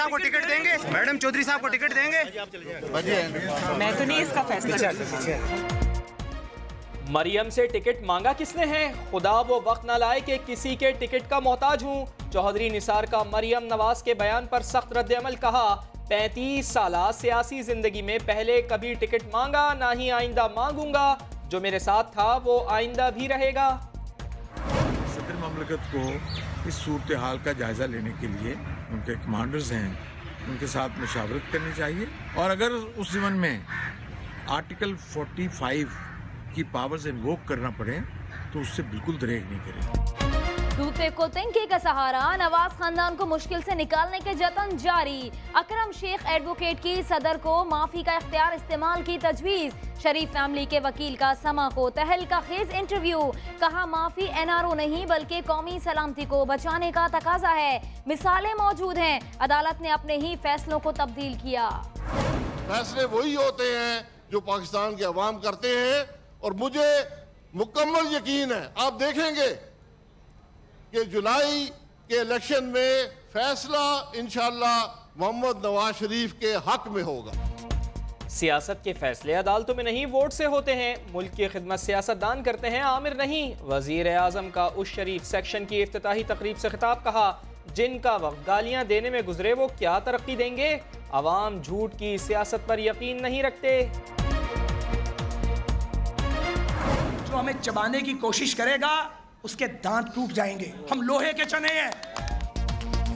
صاحب کو ٹکٹ دیں گے؟ میڈم چودھری صاحب کو ٹکٹ دیں گے؟ میں تو نہیں اس کا فیصلہ مریم سے ٹکٹ مانگا کس نے ہے؟ خدا وہ وقت نہ لائے کہ کسی کے ٹکٹ کا محتاج ہوں۔ چوہدری نثار کا مریم نواز کے بیان پر سخت رد عمل کہا۔ پینتیس سالہ سیاسی زندگی میں پہلے کبھی ٹکٹ مانگا نہ ہی آئندہ مانگوں گا۔ جو میرے ساتھ تھا وہ آئندہ بھی رہے گا۔ مملکت کو اس صورتحال کا جائزہ لینے کے لیے ان کے کمانڈرز ہیں، ان کے ساتھ مشاورت کرنی چاہیے۔ اور اگر اس ضمن میں آرٹیکل فورٹی فائیو کی پاورز انووک کرنا پڑے، تو اس سے بالکل دریغ نہیں کریں۔ دوتے کو تنکے کا سہارا، نواز خاندان کو مشکل سے نکالنے کے جتن جاری۔ اکرم شیخ ایڈوکیٹ کی صدر کو معافی کا اختیار استعمال کی تجویز۔ شریف فیملی کے وکیل کا سما کو تہل کا خیز انٹرویو۔ کہا، معافی این آر او نہیں، بلکہ قومی سلامتی کو بچانے کا تقاضا ہے۔ مثالیں موجود ہیں۔ عدالت نے اپنے ہی فیصلوں کو تبدیل کیا۔ فیصلے وہی ہوتے ہیں جو پاکستان کے عوام کرتے ہیں۔ اور مجھے مکمل یقین ہے، آپ دیکھیں گے کہ جولائی کے الیکشن میں فیصلہ انشاءاللہ محمد نواز شریف کے حق میں ہوگا۔ سیاست کے فیصلے عدالتوں میں نہیں ووٹ سے ہوتے ہیں۔ ملک کی خدمت سیاست دان کرتے ہیں عامر نہیں۔ وزیر اعظم کا اس شریف سیکشن کی افتتاحی تقریب سے خطاب کہا جن کا وقت گالیاں دینے میں گزرے وہ کیا ترقی دیں گے؟ عوام جھوٹ کی سیاست پر یقین نہیں رکھتے۔ جو ہمیں چبانے کی کوشش کرے گا اس کے دانت ٹوٹ جائیں گے۔ ہم لوہے کے چنے ہیں۔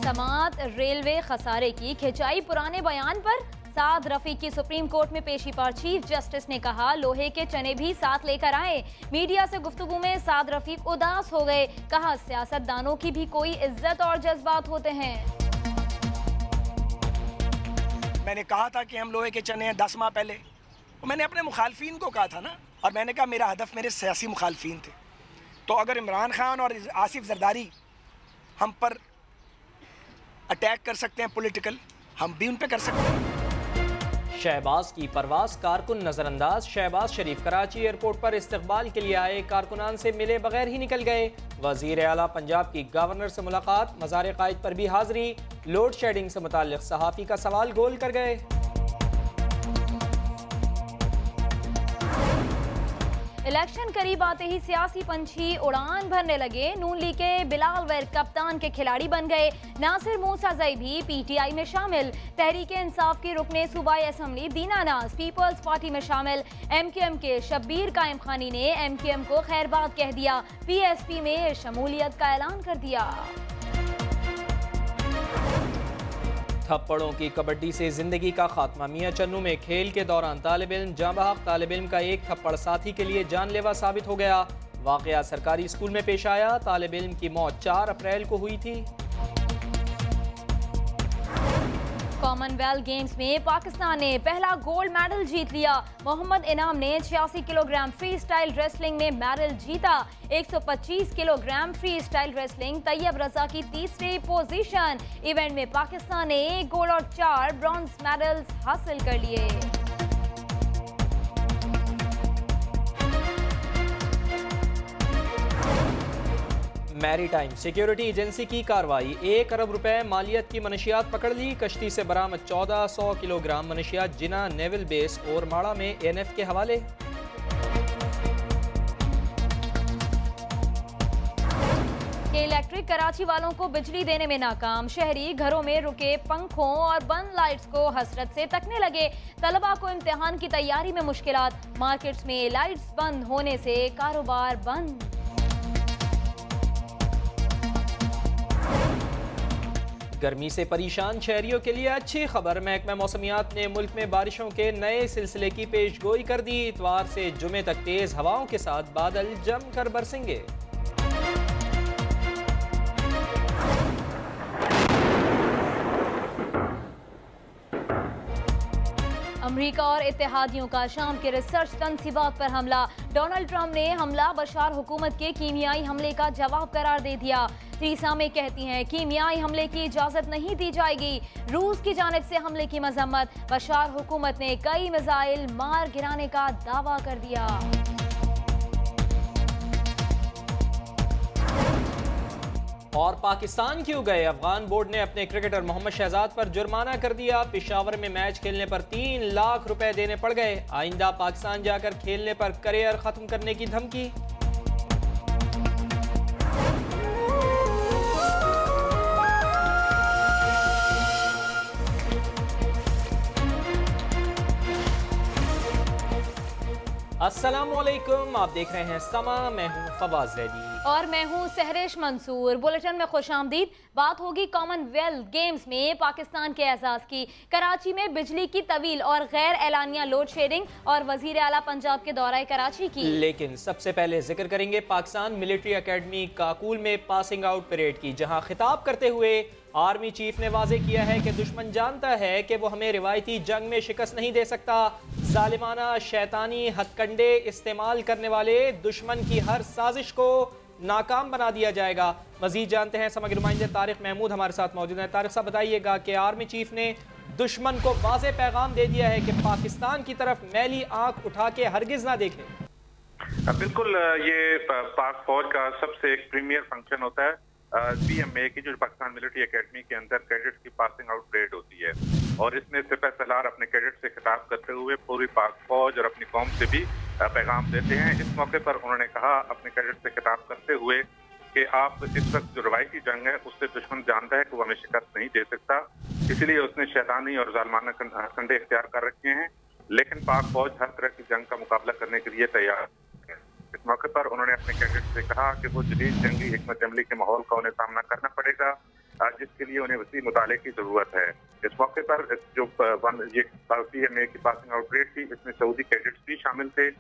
سماعت ریلوے خسارے کی کھچائی پرانے بیان پر سعد رفی کی سپریم کورٹ میں پیشی پر چیف جسٹس نے کہا لوہے کے چنے بھی ساتھ لے کر آئے میڈیا سے گفتگو میں سعد رفی اداس ہو گئے۔ کہا سیاست دانوں کی بھی کوئی عزت اور جذبات ہوتے ہیں۔ میں نے کہا تھا کہ ہم لوہے کے چنے ہیں دس ماہ پہلے۔ میں نے اپنے مخالفین کو کہا تھا نا۔ اور میں نے کہا میرا ہدف میرے سیاسی مخالفین تھے۔ تو اگر عمران خان اور آصف زرداری ہم پر اٹیک کر سکتے ہیں پولیٹیکل ہم بھی ان پہ کر سکتے ہیں۔ شہباز کی پرواز کارکن نظر انداز شہباز شریف کراچی ایئرپورٹ پر استقبال کے لیے آئے کارکنان سے ملے بغیر ہی نکل گئے۔ وزیر اعلیٰ پنجاب کی گورنر سے ملاقات، مزار قائد پر بھی حاضری، لوڈ شیڈنگ سے متعلق صحافی کا سوال گول کر گئے۔ الیکشن قریب آتے ہی سیاسی پنچھی اڑان بھرنے لگے۔ نون لیگ کے بلال ویر کپتان کے کھلاڑی بن گئے۔ ناصر موسا زئی بھی پی ٹی آئی میں شامل۔ تحریک انصاف کی رکنے صوبائی اسمبلی دینا ناز۔ پیپلز پارٹی میں شامل۔ ایم کیو ایم کے شبیر قائم خانی نے ایم کیو ایم کو خیر بات کہہ دیا۔ پی ایس پی میں شمولیت کا اعلان کر دیا۔ تھپڑوں کی کبڈی سے زندگی کا خاتمہ۔ میاں چنو میں کھیل کے دوران طالب علم جاں بحق طالب علم کا ایک تھپڑ ساتھی کے لیے جان لیوا ثابت ہو گیا۔ واقعہ سرکاری اسکول میں پیش آیا۔ طالب علم کی موت چار اپریل کو ہوئی تھی۔ کامن ویلتھ گیمز میں پاکستان نے پہلا گولڈ میڈل جیت لیا۔ محمد انعام نے 86 کلوگرام فری سٹائل ریسلنگ میں میڈل جیتا۔ 125 kilogram freestyle wrestling Tayyab Raza کی تیسری پوزیشن ایونٹ میں پاکستان نے ایک گولڈ اور چار برانز میڈلز حاصل کر لیے۔ میری ٹائم سیکیورٹی ایجنسی کی کاروائی. ایک ارب روپے مالیت کی منشیات پکڑ لی. کشتی سے برآمد چودہ سو کلو گرام منشیات جنا نیول بیس اور ماڑا میں این ایف کے حوالے. الیکٹرک کراچی والوں کو بجلی دینے میں ناکام. شہری گھروں میں رکے پنکھوں اور بند لائٹس کو حسرت سے تکنے لگے. طلبہ کو امتحان کی تیاری میں مشکلات. مارکٹس میں لائٹس بند ہونے سے کاروبار بند. گرمی سے پریشان شہریوں کے لیے اچھی خبر۔ محکمہ موسمیات نے ملک میں بارشوں کے نئے سلسلے کی پیش گوئی کر دی۔ اتوار سے جمعے تک تیز ہواؤں کے ساتھ بادل جم کر برسیں گے۔ امریکہ اور اتحادیوں کا شام کے ریسرچ تنصیبات پر حملہ۔ ڈونلڈ ٹرمپ نے حملہ بشار حکومت کے کیمیائی حملے کا جواب قرار دے دیا۔ تریسا میں کہتی ہیں، کیمیائی حملے کی اجازت نہیں دی جائے گی۔ روس کی جانب سے حملے کی مذمت۔ بشار حکومت نے کئی میزائل مار گرانے کا دعویٰ کر دیا۔ اور پاکستان کیوں گئے؟ افغان بورڈ نے اپنے کرکٹر محمد شہزاد پر جرمانہ کر دیا۔ پشاور میں میچ کھیلنے پر تین لاکھ روپے دینے پڑ گئے۔ آئندہ پاکستان جا کر کھیلنے پر کریئر ختم کرنے کی دھمکی۔ السلام علیکم، آپ دیکھ رہے ہیں سما، میں ہوں فواز زیدی۔ اور میں ہوں سہرش منصور۔ بولٹن میں خوش آمدید۔ بات ہوگی کامن ویلتھ گیمز میں پاکستان کے اعزاز کی۔ کراچی میں بجلی کی طویل اور غیر اعلانیہ لوڈ شیڈنگ اور وزیر اعلیٰ پنجاب کے دورہ کراچی کی۔ لیکن سب سے پہلے ذکر کریں گے پاکستان ملٹری اکیڈمی کاکول میں پاسنگ آؤٹ پریڈ کی، جہاں خطاب کرتے ہوئے آرمی چیف نے واضح کیا ہے کہ دشمن جانتا ہے کہ وہ ہمیں روایتی جنگ میں شکست نہیں دے سکتا۔ ظالمانہ شیطانی ہتھ کنڈے استعمال کرنے والے دشمن کی ہر سازش کو ناکام بنا دیا جائے گا۔ مزید جانتے ہیں سمجھ نمائندے طارق محمود ہمارے ساتھ موجود ہیں۔ طارق صاحب، بتائیے گا کہ آرمی چیف نے دشمن کو واضح پیغام دے دیا ہے کہ پاکستان کی طرف میلی آنکھ اٹھا کے ہرگز نہ دیکھے۔ ہاں، بالکل، یہ پاک فوج کا سب سے ایک پریمیئر فنکشن ہوتا ہے۔ پی ایم اے کی جو پاکستان ملٹری اکیڈمی کے اندر کیڈٹ کی پاسنگ آؤٹ پریڈ ہوتی ہے اور اس میں سپہ سلار اپنے کیڈٹ سے خطاب کرتے ہوئے پوری پاک فوج اور اپنی قوم سے بھی پیغام دیتے ہیں۔ اس موقع پر انہوں نے کہا اپنے کیڈٹ سے خطاب کرتے ہوئے کہ آپ اس وقت جو روایتی جنگ ہے اس سے دشمن جانتا ہے کہ وہ ہمیں شکست نہیں دے سکتا۔ اسی لیے اس نے شیطانی اور ظالمانہ کنڈے اختیار کر رکھے ہیں۔ لیکن پاک فوج ہر طرح کی جنگ کا مقابلہ کرنے کے لیے تیار اس موقع پر انہوں نے اپنے کیڈٹ سے کہا کہ وہ جدید جنگی حکمت عملی کے ماحول کا انہیں سامنا کرنا پڑے گا جس کے لیے انہیں وسیع مطالعے کی ضرورت ہے۔ اس موقع پر جو یہ کی پاسنگ آؤٹ ریٹ تھی، اس میں سعودی کیڈٹس بھی شامل تھے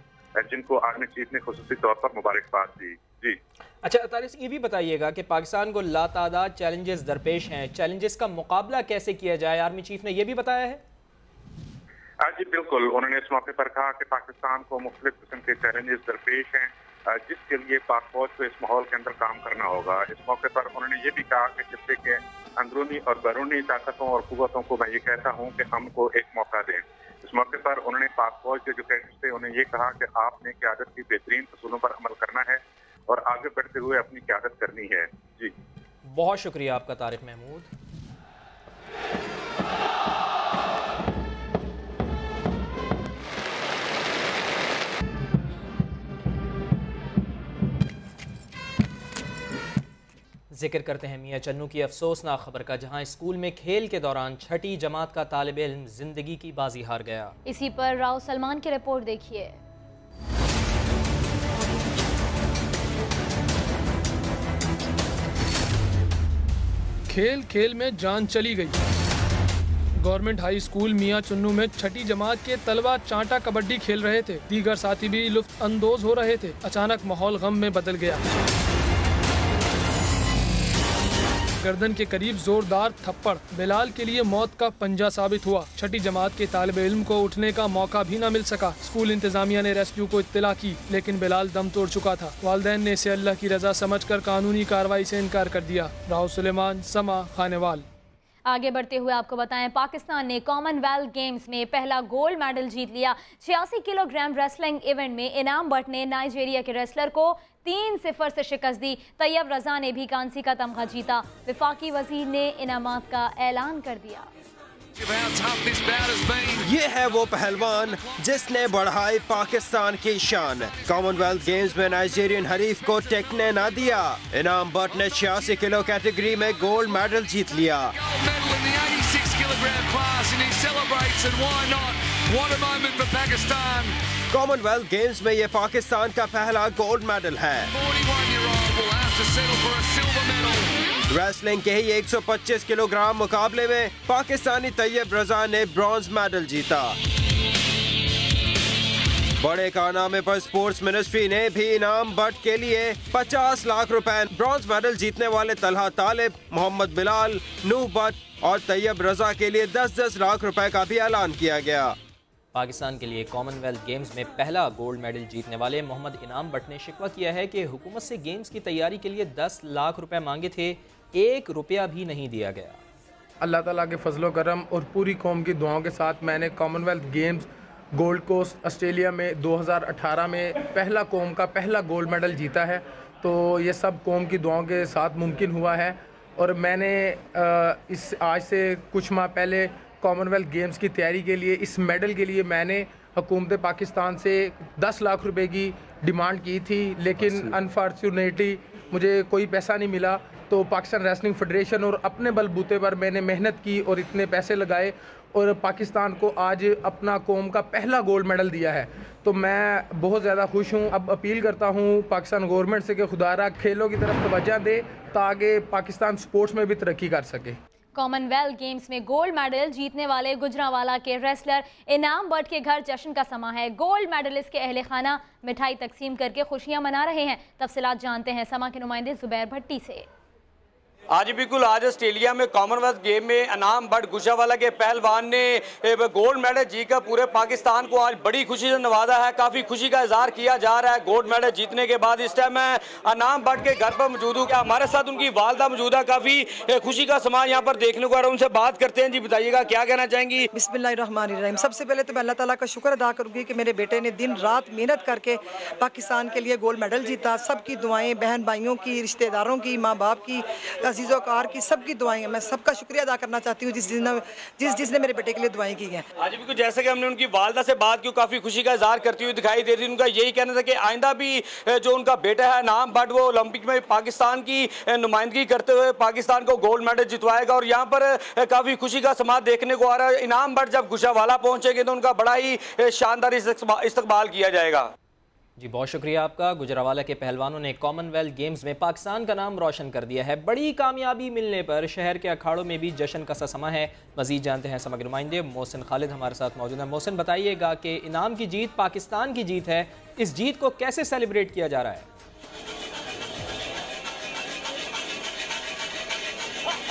جن کو آرمی چیف نے خصوصی طور پر مبارکباد دی۔ جی۔ اچھا طارق یہ بھی بتائیے گا کہ پاکستان کو لاتعداد چیلنجز درپیش ہیں۔ چیلنجز کا مقابلہ کیسے کیا جائے؟ آرمی چیف نے یہ بھی بتایا ہے۔ ہاں جی بالکل۔ انہوں نے اس موقع پر کہا کہ پاکستان کو مختلف قسم کے چیلنجز درپیش ہیں جس کے لیے پاک فوج کو اس ماحول کے اندر کام کرنا ہوگا۔ اس موقع پر انہوں نے یہ بھی کہا کہ خطے کے اندرونی اور بیرونی طاقتوں اور قوتوں کو میں یہ کہتا ہوں کہ ہم کو ایک موقع دیں۔ اس موقع پر انہوں نے پاک فوج کے جو کیڈٹس تھے انہیں یہ کہا کہ آپ نے قیادت کی بہترین اصولوں پر عمل کرنا ہے اور آگے بڑھتے ہوئے اپنی قیادت کرنی ہے۔ جی۔ بہت شکریہ آپ کا طارق محمود۔ ذکر کرتے ہیں میاں چنو کی افسوسناک خبر کا جہاں اسکول میں کھیل کے دوران چھٹی جماعت کا طالب علم زندگی کی بازی ہار گیا۔ اسی پر راؤ سلمان کی رپورٹ دیکھیے۔ کھیل کھیل میں جان چلی گئی۔ گورنمنٹ ہائی اسکول میاں چنو میں چھٹی جماعت کے طلبہ چانٹا کبڈی کھیل رہے تھے۔ دیگر ساتھی بھی لطف اندوز ہو رہے تھے۔ اچانک ماحول غم میں بدل گیا۔ گردن کے قریب زوردار تھپڑ۔ بلال کے لیے موت کا پنجہ ثابت ہوا۔ چھٹی جماعت کے طالب علم کو اٹھنے کا موقع بھی نہ مل سکا۔ اسکول انتظامیہ نے ریسکیو کو اطلاع کی، لیکن بلال دم توڑ چکا تھا۔ والدین نے اسے اللہ کی رضا سمجھ کر قانونی کاروائی سے انکار کر دیا۔ راہو سلیمان، سما، خانوال۔ آگے بڑھتے ہوئے آپ کو بتائیں، پاکستان نے کامن ویلتھ گیمز میں پہلا گولڈ میڈل جیت لیا۔ چھیاسی کلو گرام ریسلنگ ایونٹ میں انعام بٹ نے نائجیریا کے ریسلر کو تین صفر سے شکست دی۔ طیب رضا نے بھی کانسی کا تمغہ جیتا۔ وفاقی وزیر نے انعامات کا اعلان کر دیا۔ یہ ہے وہ پہلوان جس نے بڑھائی پاکستان کی شان۔ کامن ویلتھ گیمز میں نائجیرین حریف کو ٹیکنے نہ دیا۔ انعام بٹ نے چھیاسی کلو کیٹیگری میں گولڈ میڈل جیت لیا۔ کامن ویلتھ گیمز میں یہ پاکستان کا پہلا گولڈ میڈل ہے۔ ریسلنگ کے ہی ایک سو پچیس کلو گرام مقابلے میں پاکستانی طیب رضا نے برونز میڈل جیتا۔ بڑے کارنامے پر سپورٹس منسٹری نے بھی انعام بٹ کے لیے پچاس لاکھ روپے برونز میڈل جیتنے والے طلحہ طالب محمد بلال نو بٹ اور طیب رضا کے لیے دس دس لاکھ روپے کا بھی اعلان کیا گیا۔ پاکستان کے لیے کامن ویلتھ گیمز میں پہلا گولڈ میڈل جیتنے والے محمد انعام بٹ نے شکوہ کیا ہے کہ حکومت سے گیمز کی تیاری کے لیے دس لاکھ روپے مانگے تھے، ایک روپیہ بھی نہیں دیا گیا۔ اللہ تعالیٰ کے فضل و کرم اور پوری قوم کی دعاؤں کے ساتھ میں نے commonwealth games Gold Coast Australia میں دو ہزار اٹھارہ میں پہلا قوم کا پہلا گولڈ میڈل جیتا ہے۔ تو یہ سب قوم کی دعاؤں کے ساتھ ممکن ہوا ہے۔ اور میں نے اس، آج سے کچھ ماہ پہلے کامن ویلتھ گیمز کی تیاری کے لیے اس میڈل کے لیے میں نے حکومت پاکستان سے دس لاکھ روپے کی ڈیمانڈ کی تھی لیکن انفارچونیٹلی مجھے کوئی پیسہ نہیں ملا۔ تو پاکستان ریسلنگ فیڈریشن اور اپنے بل بوتے پر میں نے محنت کی اور اتنے پیسے لگائے اور پاکستان کو آج اپنا قوم کا پہلا گولڈ میڈل دیا ہے۔ تو میں بہت زیادہ خوش ہوں۔ اب اپیل کرتا ہوں پاکستان گورنمنٹ سے کہ خدا را کھیلوں کی طرف توجہ دے تاکہ پاکستان سپورٹس میں بھی ترقی کر سکے۔ کامن ویلتھ گیمز میں گولڈ میڈل جیتنے والے گجراوالا کے ریسلر انعام بٹ کے گھر جشن کا سما ہے۔ گولڈ میڈلسٹ کے اہل خانہ مٹھائی تقسیم کر کے خوشیاں منا رہے ہیں۔ تفصیلات جانتے ہیں سما کے نمائندے زبیر بھٹی سے۔ آج بالکل آج آسٹریلیا میں کامن ویلتھ گیم میں انعام بٹ گجراوالا کے پہلوان نے گولڈ میڈل جیت کر پورے پاکستان کو آج بڑی خوشی سے نوازا ہے، کافی خوشی کا اظہار کیا جا رہا ہے۔ گولڈ میڈل جیتنے کے بعد اس ٹائم میں انعام بٹ کے گھر پر موجود ہوں۔ ہمارے ساتھ ان کی والدہ موجود ہے کافی خوشی کا سامان یہاں پر دیکھنے کو ان سے بات کرتے ہیں۔ جی بتائیے گا، کیا کہنا چاہیں گی؟ بسم اللہ الرحمن الرحیم۔ سب سے پہلے تو میں اللہ تعالیٰ کا شکر ادا کروں گی کہ میرے بیٹے نے دن رات محنت کر کے پاکستان کے لیے گولڈ میڈل جیتا۔ سب کی دعائیں، بہن بھائیوں کی، رشتہ داروں کی، ماں باپ کی عزیز و کار کی سب کی دعائیں ہیں۔ میں سب کا شکریہ ادا کرنا چاہتی ہوں جس جس نے جس جس نے میرے بیٹے کے لیے دعائیں کی ہیں۔ آج بھی جیسے کہ ہم نے ان کی والدہ سے بات کی کافی خوشی کا اظہار کرتی ہوئی دکھائی دے رہی ان کا یہی کہنا تھا کہ آئندہ بھی جو ان کا بیٹا ہے نام، بٹ وہ اولمپک میں پاکستان کی نمائندگی کرتے ہوئے پاکستان کو گولڈ میڈل جتوائے گا اور یہاں پر کافی خوشی کا سماعت دیکھنے کو آ رہا ہے۔ انعام بٹ جب گشا والا پہنچے گے تو ان کا بڑا ہی شاندار استقبال کیا جائے گا۔ جی بہت شکریہ آپ کا۔ گجراوالہ کے پہلوانوں نے کامن ویلتھ گیمز میں پاکستان کا نام روشن کر دیا ہے۔ بڑی کامیابی ملنے پر شہر کے اکھاڑوں میں بھی جشن کا سسما ہے۔ مزید جانتے ہیں سمگر نمائندے محسن خالد ہمارے ساتھ موجود ہیں۔ محسن، بتائیے گا کہ انعام کی جیت، پاکستان کی جیت ہے۔ اس جیت کو کیسے سیلیبریٹ کیا جا رہا ہے؟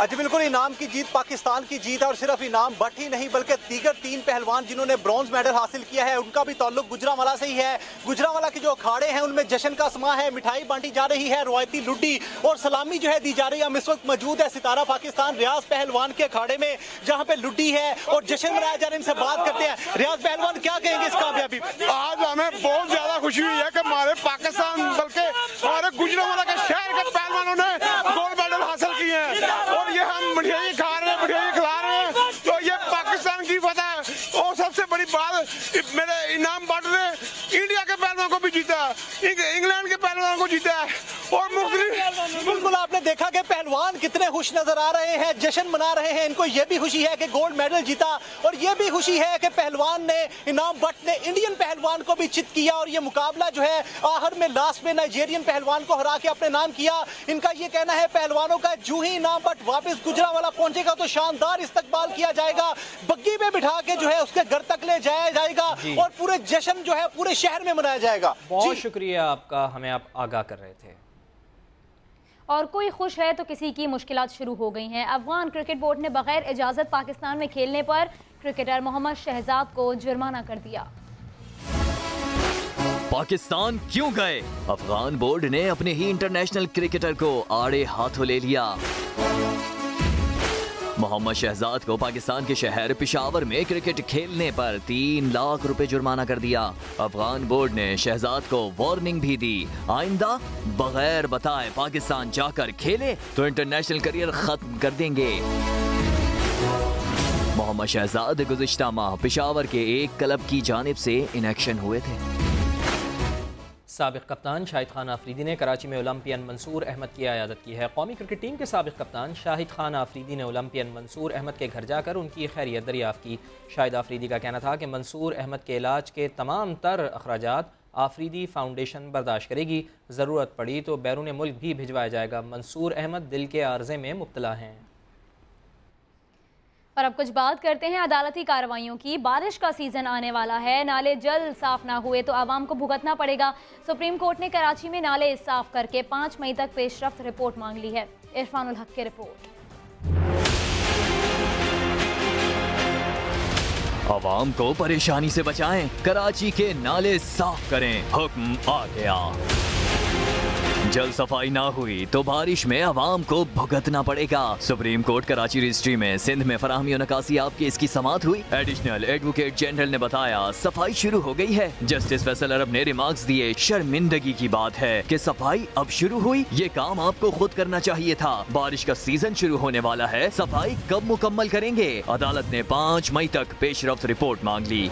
جی بالکل انعام کی جیت، پاکستان کی جیت ہے اور صرف انعام بٹ ہی نہیں بلکہ دیگر تین پہلوان جنہوں نے برونز میڈل حاصل کیا ہے، ان کا بھی تعلق گجرا والا سے ہی ہے۔ گجرا والا کے جو اکھاڑے ہیں، ان میں جشن کا سما ہے، مٹھائی بانٹی جا رہی ہے، روایتی لڈی اور سلامی جو ہے دی جا رہی ہے۔ ہم اس وقت موجود ہے ستارہ پاکستان ریاض پہلوان کے اکھاڑے میں، جہاں پہ لڈی ہے اور جشن منایا جا رہا ہے، ان سے بات کرتے ہیں۔ ریاض پہلوان، کیا کہیں گے اس کامیابی آج ہمیں بہت زیادہ خوشی ہوئی ہے کہ ہمارے پاکستان، بلکہ ہمارے گجرا والا کے شہر کے پہلوانوں نے بعد میرے انعام بٹ نے انڈیا کے پہلوان کو بھی جیتا انگلینڈ کے پہلوان کو جیتا ہے۔ اور مختلف دیکھا کہ پہلوان کتنے خوش نظر آ رہے ہیں جشن منا رہے ہیں۔ ان کو یہ بھی خوشی ہے کہ گولڈ میڈل جیتا اور یہ بھی خوشی ہے کہ پہلوان نے انعام بٹ نے انڈین پہلوان کو بھی چت کیا اور یہ مقابلہ جو ہے آخر میں لاسٹ میں نائجیرین پہلوان کو ہرا کے اپنے نام کیا۔ ان کا یہ کہنا ہے پہلوانوں کا جو ہی انعام بٹ واپس گجرا والا پہنچے گا تو شاندار استقبال کیا جائے گا۔ بگی میں بٹھا کے جو ہے اس کے گھر تک لے جایا جائے گا جی۔ اور پورے جشن جو ہے پورے شہر میں منایا جائے گا۔ بہت شکریہ آپ کا ہمیں آپ آگاہ کر رہے تھے۔ اور کوئی خوش ہے تو کسی کی مشکلات شروع ہو گئی ہیں۔ افغان کرکٹ بورڈ نے بغیر اجازت پاکستان میں کھیلنے پر کرکٹر محمد شہزاد کو جرمانہ کر دیا۔ پاکستان کیوں گئے؟ افغان بورڈ نے اپنے ہی انٹرنیشنل کرکٹر کو آڑے ہاتھوں لے لیا۔ محمد شہزاد کو پاکستان کے شہر پشاور میں کرکٹ کھیلنے پر تین لاکھ روپے جرمانہ کر دیا۔ افغان بورڈ نے شہزاد کو وارننگ بھی دی۔ آئندہ بغیر بتائے پاکستان جا کر کھیلے تو انٹرنیشنل کریئر ختم کر دیں گے۔ محمد شہزاد گزشتہ ماہ پشاور کے ایک کلب کی جانب سے انیکشن ہوئے تھے۔ سابق کپتان شاہد خان آفریدی نے کراچی میں اولمپین منصور احمد کی عیادت کی ہے۔ قومی کرکٹ ٹیم کے سابق کپتان شاہد خان آفریدی نے اولمپین منصور احمد کے گھر جا کر ان کی خیریت دریافت کی۔ شاہد آفریدی کا کہنا تھا کہ منصور احمد کے علاج کے تمام تر اخراجات آفریدی فاؤنڈیشن برداشت کرے گی۔ ضرورت پڑی تو بیرون ملک بھی بھجوایا جائے گا۔ منصور احمد دل کے عارضے میں مبتلا ہیں۔ اور اب کچھ بات کرتے ہیں عدالتی کارروائیوں کی۔ بارش کا سیزن آنے والا ہے۔ نالے جلد صاف نہ ہوئے تو عوام کو بھگتنا پڑے گا۔ سپریم کورٹ نے کراچی میں نالے صاف کر کے پانچ مئی تک پیش رفت رپورٹ مانگ لی ہے۔ عرفان الحق کے رپورٹ۔ عوام کو پریشانی سے بچائیں۔ کراچی کے نالے صاف کریں۔ حکم آ گیا۔ جل صفائی نہ ہوئی تو بارش میں عوام کو بھگتنا پڑے گا۔ سپریم کورٹ کراچی رجسٹری میں سندھ میں فراہمی و نکاسی آپ کے اس کی سماعت ہوئی۔ ایڈیشنل ایڈوکیٹ جنرل نے بتایا، صفائی شروع ہو گئی ہے۔ جسٹس فیصل عرب نے ریمارکس دیے، شرمندگی کی بات ہے کہ صفائی اب شروع ہوئی۔ یہ کام آپ کو خود کرنا چاہیے تھا۔ بارش کا سیزن شروع ہونے والا ہے۔ صفائی کب مکمل کریں گے؟ عدالت نے پانچ مئی تک پیش رفت رپورٹ مانگ لی۔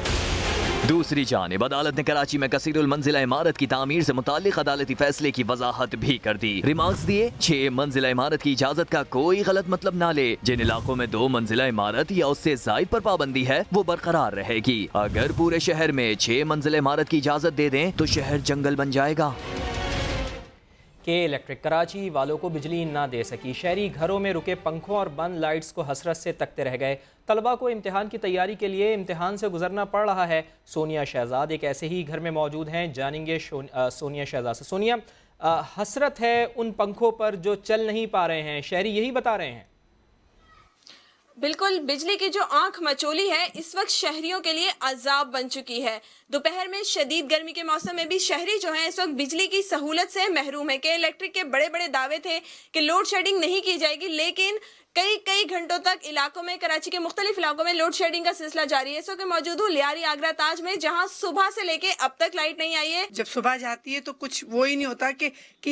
دوسری جانب، عدالت نے کراچی میں کثیر المنزلہ عمارت کی تعمیر سے متعلق عدالتی فیصلے کی وضاحت بھی کر دی۔ ریمارکس دیے، چھ منزلہ عمارت کی اجازت کا کوئی غلط مطلب نہ لے۔ جن علاقوں میں دو منزلہ عمارت یا اس سے زائد پر پابندی ہے، وہ برقرار رہے گی۔ اگر پورے شہر میں چھ منزلہ عمارت کی اجازت دے دیں، تو شہر جنگل بن جائے گا۔ کہ الیکٹرک کراچی والوں کو بجلی نہ دے سکی۔ شہری گھروں میں رکے پنکھوں اور بند لائٹس کو حسرت سے تکتے رہ گئے۔ طلبہ کو امتحان کی تیاری کے لیے امتحان سے گزرنا پڑ رہا ہے۔ سونیا شہزاد ایک ایسے ہی گھر میں موجود ہیں۔ جانیں گے سونیا شہزاد سے۔ سونیا حسرت ہے ان پنکھوں پر جو چل نہیں پا رہے ہیں۔ شہری یہی بتا رہے ہیں۔ بالکل، بجلی کی جو آنکھ مچولی ہے، اس وقت شہریوں کے لیے عذاب بن چکی ہے۔ دوپہر میں شدید گرمی کے موسم میں بھی شہری جو ہیں، اس وقت بجلی کی سہولت سے محروم ہے کہ الیکٹرک کے بڑے بڑے دعوے تھے کہ لوڈ شیڈنگ نہیں کی جائے گی، لیکن کئی کئی گھنٹوں تک علاقوں میں کراچی کے مختلف علاقوں میں لوڈ شیڈنگ کا سلسلہ جاری ہے۔ سو کہ موجود ہوں لیاری آگرہ تاج میں جہاں صبح سے لے کے اب تک لائٹ نہیں آئی ہے۔ جب صبح جاتی ہے تو کچھ وہ ہی نہیں ہوتا کہ,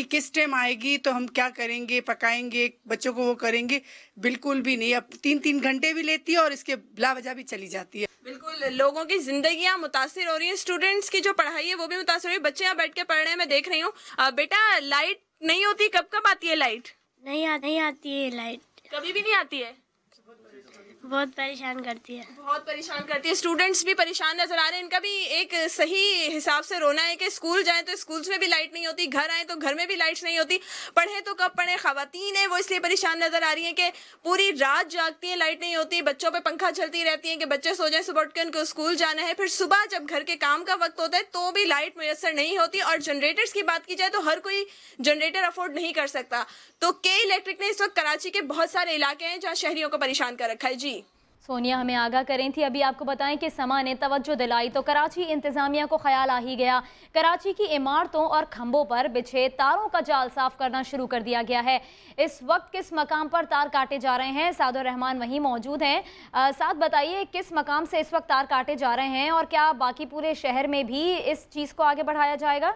کس ٹائم آئے گی تو ہم کیا کریں گے پکائیں گے بچوں کو وہ کریں گے۔ بالکل بھی نہیں۔ اب تین تین گھنٹے بھی لیتی ہے اور اس کے بلا وجہ بھی چلی جاتی ہے۔ بالکل لوگوں کی زندگیاں متاثر ہو رہی ہیں۔ اسٹوڈینٹس کی جو پڑھائی ہے وہ بھی متاثر ہو رہی ہے۔ بچے یہاں بیٹھ کے پڑھ رہے ہیں میں دیکھ رہی ہوں۔ بیٹا لائٹ نہیں ہوتی؟ کب کب آتی ہے لائٹ نہیں آتی ہے لائٹ کبھی بھی نہیں آتی ہے۔ بہت پریشان کرتی ہے۔ بہت پریشان کرتی ہے۔ اسٹوڈنٹس بھی پریشان نظر آ رہے ہیں۔ ان کا بھی ایک صحیح حساب سے رونا ہے کہ اسکول جائیں تو اسکولس میں بھی لائٹ نہیں ہوتی، گھر آئیں تو گھر میں بھی لائٹس نہیں ہوتی۔ پڑھیں تو کب پڑھیں؟ خواتین ہیں، وہ اس لیے پریشان نظر آ رہی ہیں کہ پوری رات جاگتی ہیں لائٹ نہیں ہوتی۔ بچوں پہ پنکھا چلتی رہتی ہیں کہ بچے سو جائیں صبح اٹھ کے، ان کو اسکول جانا ہے۔ پھر صبح جب گھر کے کام کا وقت ہوتا ہے تو بھی لائٹ میسر نہیں ہوتی۔ اور جنریٹرس کی بات کی جائے تو ہر کوئی جنریٹر افورڈ نہیں کر سکتا۔ تو کے الیکٹرک نے اس وقت کراچی کے بہت سارے علاقے ہیں جہاں شہریوں کو پریشان کر رکھا ہے۔ جی۔ سونیا، ہمیں آگاہ کریں۔ تھی، ابھی آپ کو بتائیں کہ سما نے توجہ دلائی تو کراچی انتظامیہ کو خیال آ ہی گیا۔ کراچی کی عمارتوں اور کھمبوں پر بچھے تاروں کا جال صاف کرنا شروع کر دیا گیا ہے۔ اس وقت کس مقام پر تار کاٹے جا رہے ہیں؟ سعد الرحمن وہیں موجود ہیں۔ ساتھ بتائیے کس مقام سے اس وقت تار کاٹے جا رہے ہیں اور کیا باقی پورے شہر میں بھی اس چیز کو آگے بڑھایا جائے گا؟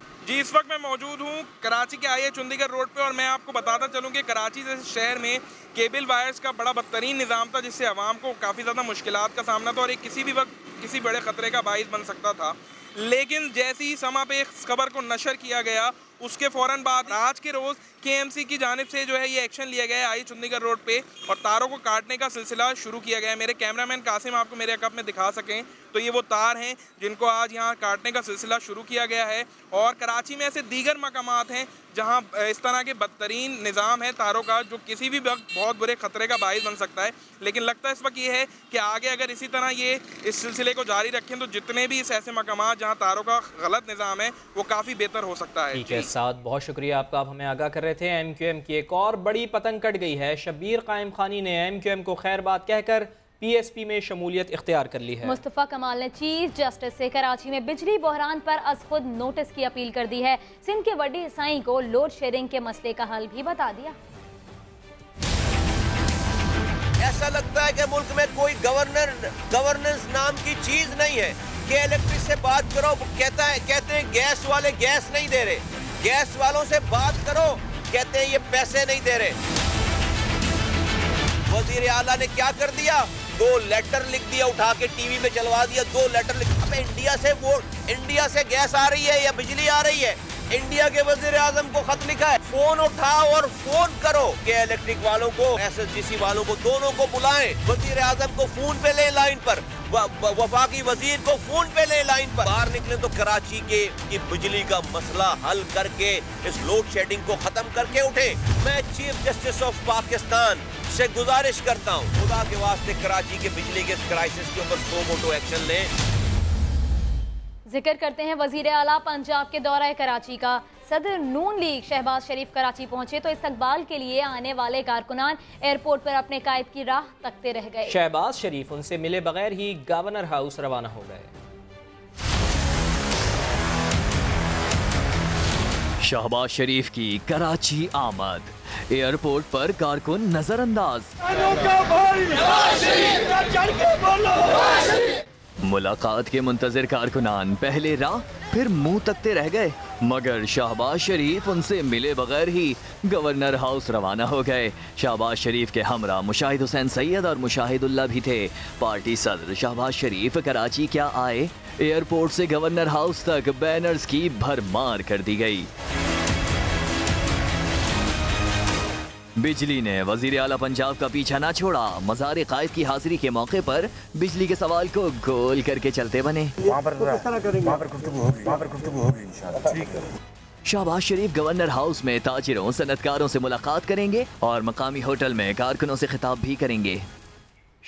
جی اس وقت میں موجود ہوں کراچی کے آئی چندی گڑھ روڈ پہ اور میں آپ کو بتاتا چلوں کہ کراچی سے شہر میں کیبل وائرز کا بڑا بدترین نظام تھا، جس سے عوام کو کافی زیادہ مشکلات کا سامنا تھا اور ایک کسی بھی وقت کسی بڑے خطرے کا باعث بن سکتا تھا۔ لیکن جیسی ہی سما پہ ایک خبر کو نشر کیا گیا، اس کے فوراً بعد آج کے روز کے ایم سی کی جانب سے جو ہے یہ ایکشن لیا گیا ہے آئی چندی گڑھ روڈ پہ اور تاروں کو کاٹنے کا سلسلہ شروع کیا گیا ہے۔ میرے کیمرہ مین قاسم آپ کو میرے اکپ میں دکھا سکیں تو یہ وہ تار ہیں جن کو آج یہاں کاٹنے کا سلسلہ شروع کیا گیا ہے اور کراچی میں ایسے دیگر مقامات ہیں جہاں اس طرح کے بدترین نظام ہے تاروں کا جو کسی بھی وقت بہت برے خطرے کا باعث بن سکتا ہے۔ لیکن لگتا اس وقت یہ ہے کہ آگے اگر اسی طرح یہ اس سلسلے کو جاری رکھیں تو جتنے بھی اس ایسے مقامات جہاں تاروں کا غلط نظام ہے وہ کافی بہتر ہو سکتا ہے۔ ٹھیک ہے بہت شکریہ آپ کا، آپ ہمیں آگاہ کر رہے رہے تھے ایم کیو ایم کی ایک اور بڑی پتنگ کٹ گئی ہے۔ شبیر قائم خانی نے ایم کیو ایم کو خیر بات کہہ کر پی ایس پی میں شمولیت اختیار کر لی ہے۔ مصطفیٰ کمال نے چیف جسٹس سے کراچی میں بجلی بحران پر از خود نوٹس کی اپیل کر دی ہے۔ سندھ کے وڈی عیسائی کو لوڈ شیئرنگ کے مسئلے کا حل بھی بتا دیا۔ ایسا لگتا ہے کہ ملک میں کوئی گورنر گورننس نام کی چیز نہیں ہے۔ کہ الیکٹرک سے بات کرو کہتا ہے کہتے ہیں گیس والے گیس نہیں دے رہے۔ گیس والوں سے بات کرو۔ کہتے ہیں یہ پیسے نہیں دے رہے۔ وزیر اعلیٰ نے کیا کر دیا؟ دو لیٹر لکھ دیا، اٹھا کے ٹی وی میں چلوا دیا۔ دو لیٹر لکھ اب انڈیا سے ووٹ انڈیا سے گیس آ رہی ہے یا بجلی آ رہی ہے؟ انڈیا کے وزیر اعظم کو خط لکھا ہے۔ فون اٹھاؤ اور فون کرو کہ الیکٹرک والوں کو ایس ایس جی سی والوں کو، دونوں کو بلائیں۔ وزیر اعظم کو فون پہ لیں لائن پر۔ وفاقی وزیر کو فون پہ لیں لائن پر۔ باہر نکلیں تو کراچی کے بجلی کا مسئلہ حل کر کے اس لوڈ شیڈنگ کو ختم کر کے اٹھیں میں چیف جسٹس آف پاکستان سے گزارش کرتا ہوں۔ خدا کے واسطے کراچی کے بجلی کے اس کرائیسس کے اوپر سو موٹو ایکشن لیں۔ ذکر کرتے ہیں وزیر اعلیٰ پنجاب کے دورہ کراچی کا۔ صدر نون لیگ شہباز شریف کراچی پہنچے تو استقبال کے لیے آنے والے کارکنان ایئرپورٹ پر اپنے قائد کی راہ تکتے رہ گئے۔ شہباز شریف ان سے ملے بغیر ہی گورنر ہاؤس روانہ ہو گئے۔ شہباز شریف کی کراچی آمد۔ ایئرپورٹ پر کارکن نظر انداز ملاقات کے منتظر کارکنان پہلے راہ پھر منہ تکتے رہ گئے۔ مگر شہباز شریف ان سے ملے بغیر ہی گورنر ہاؤس روانہ ہو گئے۔ شہباز شریف کے ہمراہ مشاہد حسین سید اور مشاہد اللہ بھی تھے۔ پارٹی صدر شہباز شریف کراچی کیا آئے؟ ایئرپورٹ سے گورنر ہاؤس تک بینرز کی بھرمار کر دی گئی۔ بجلی نے وزیر اعلیٰ پنجاب کا پیچھا نہ چھوڑا۔ مزار قائد کی حاضری کے موقع پر بجلی کے سوال کو گول کر کے چلتے بنے۔ شہباز شریف گورنر ہاؤس میں تاجروں صنعت کاروں سے ملاقات کریں گے اور مقامی ہوٹل میں کارکنوں سے خطاب بھی کریں گے۔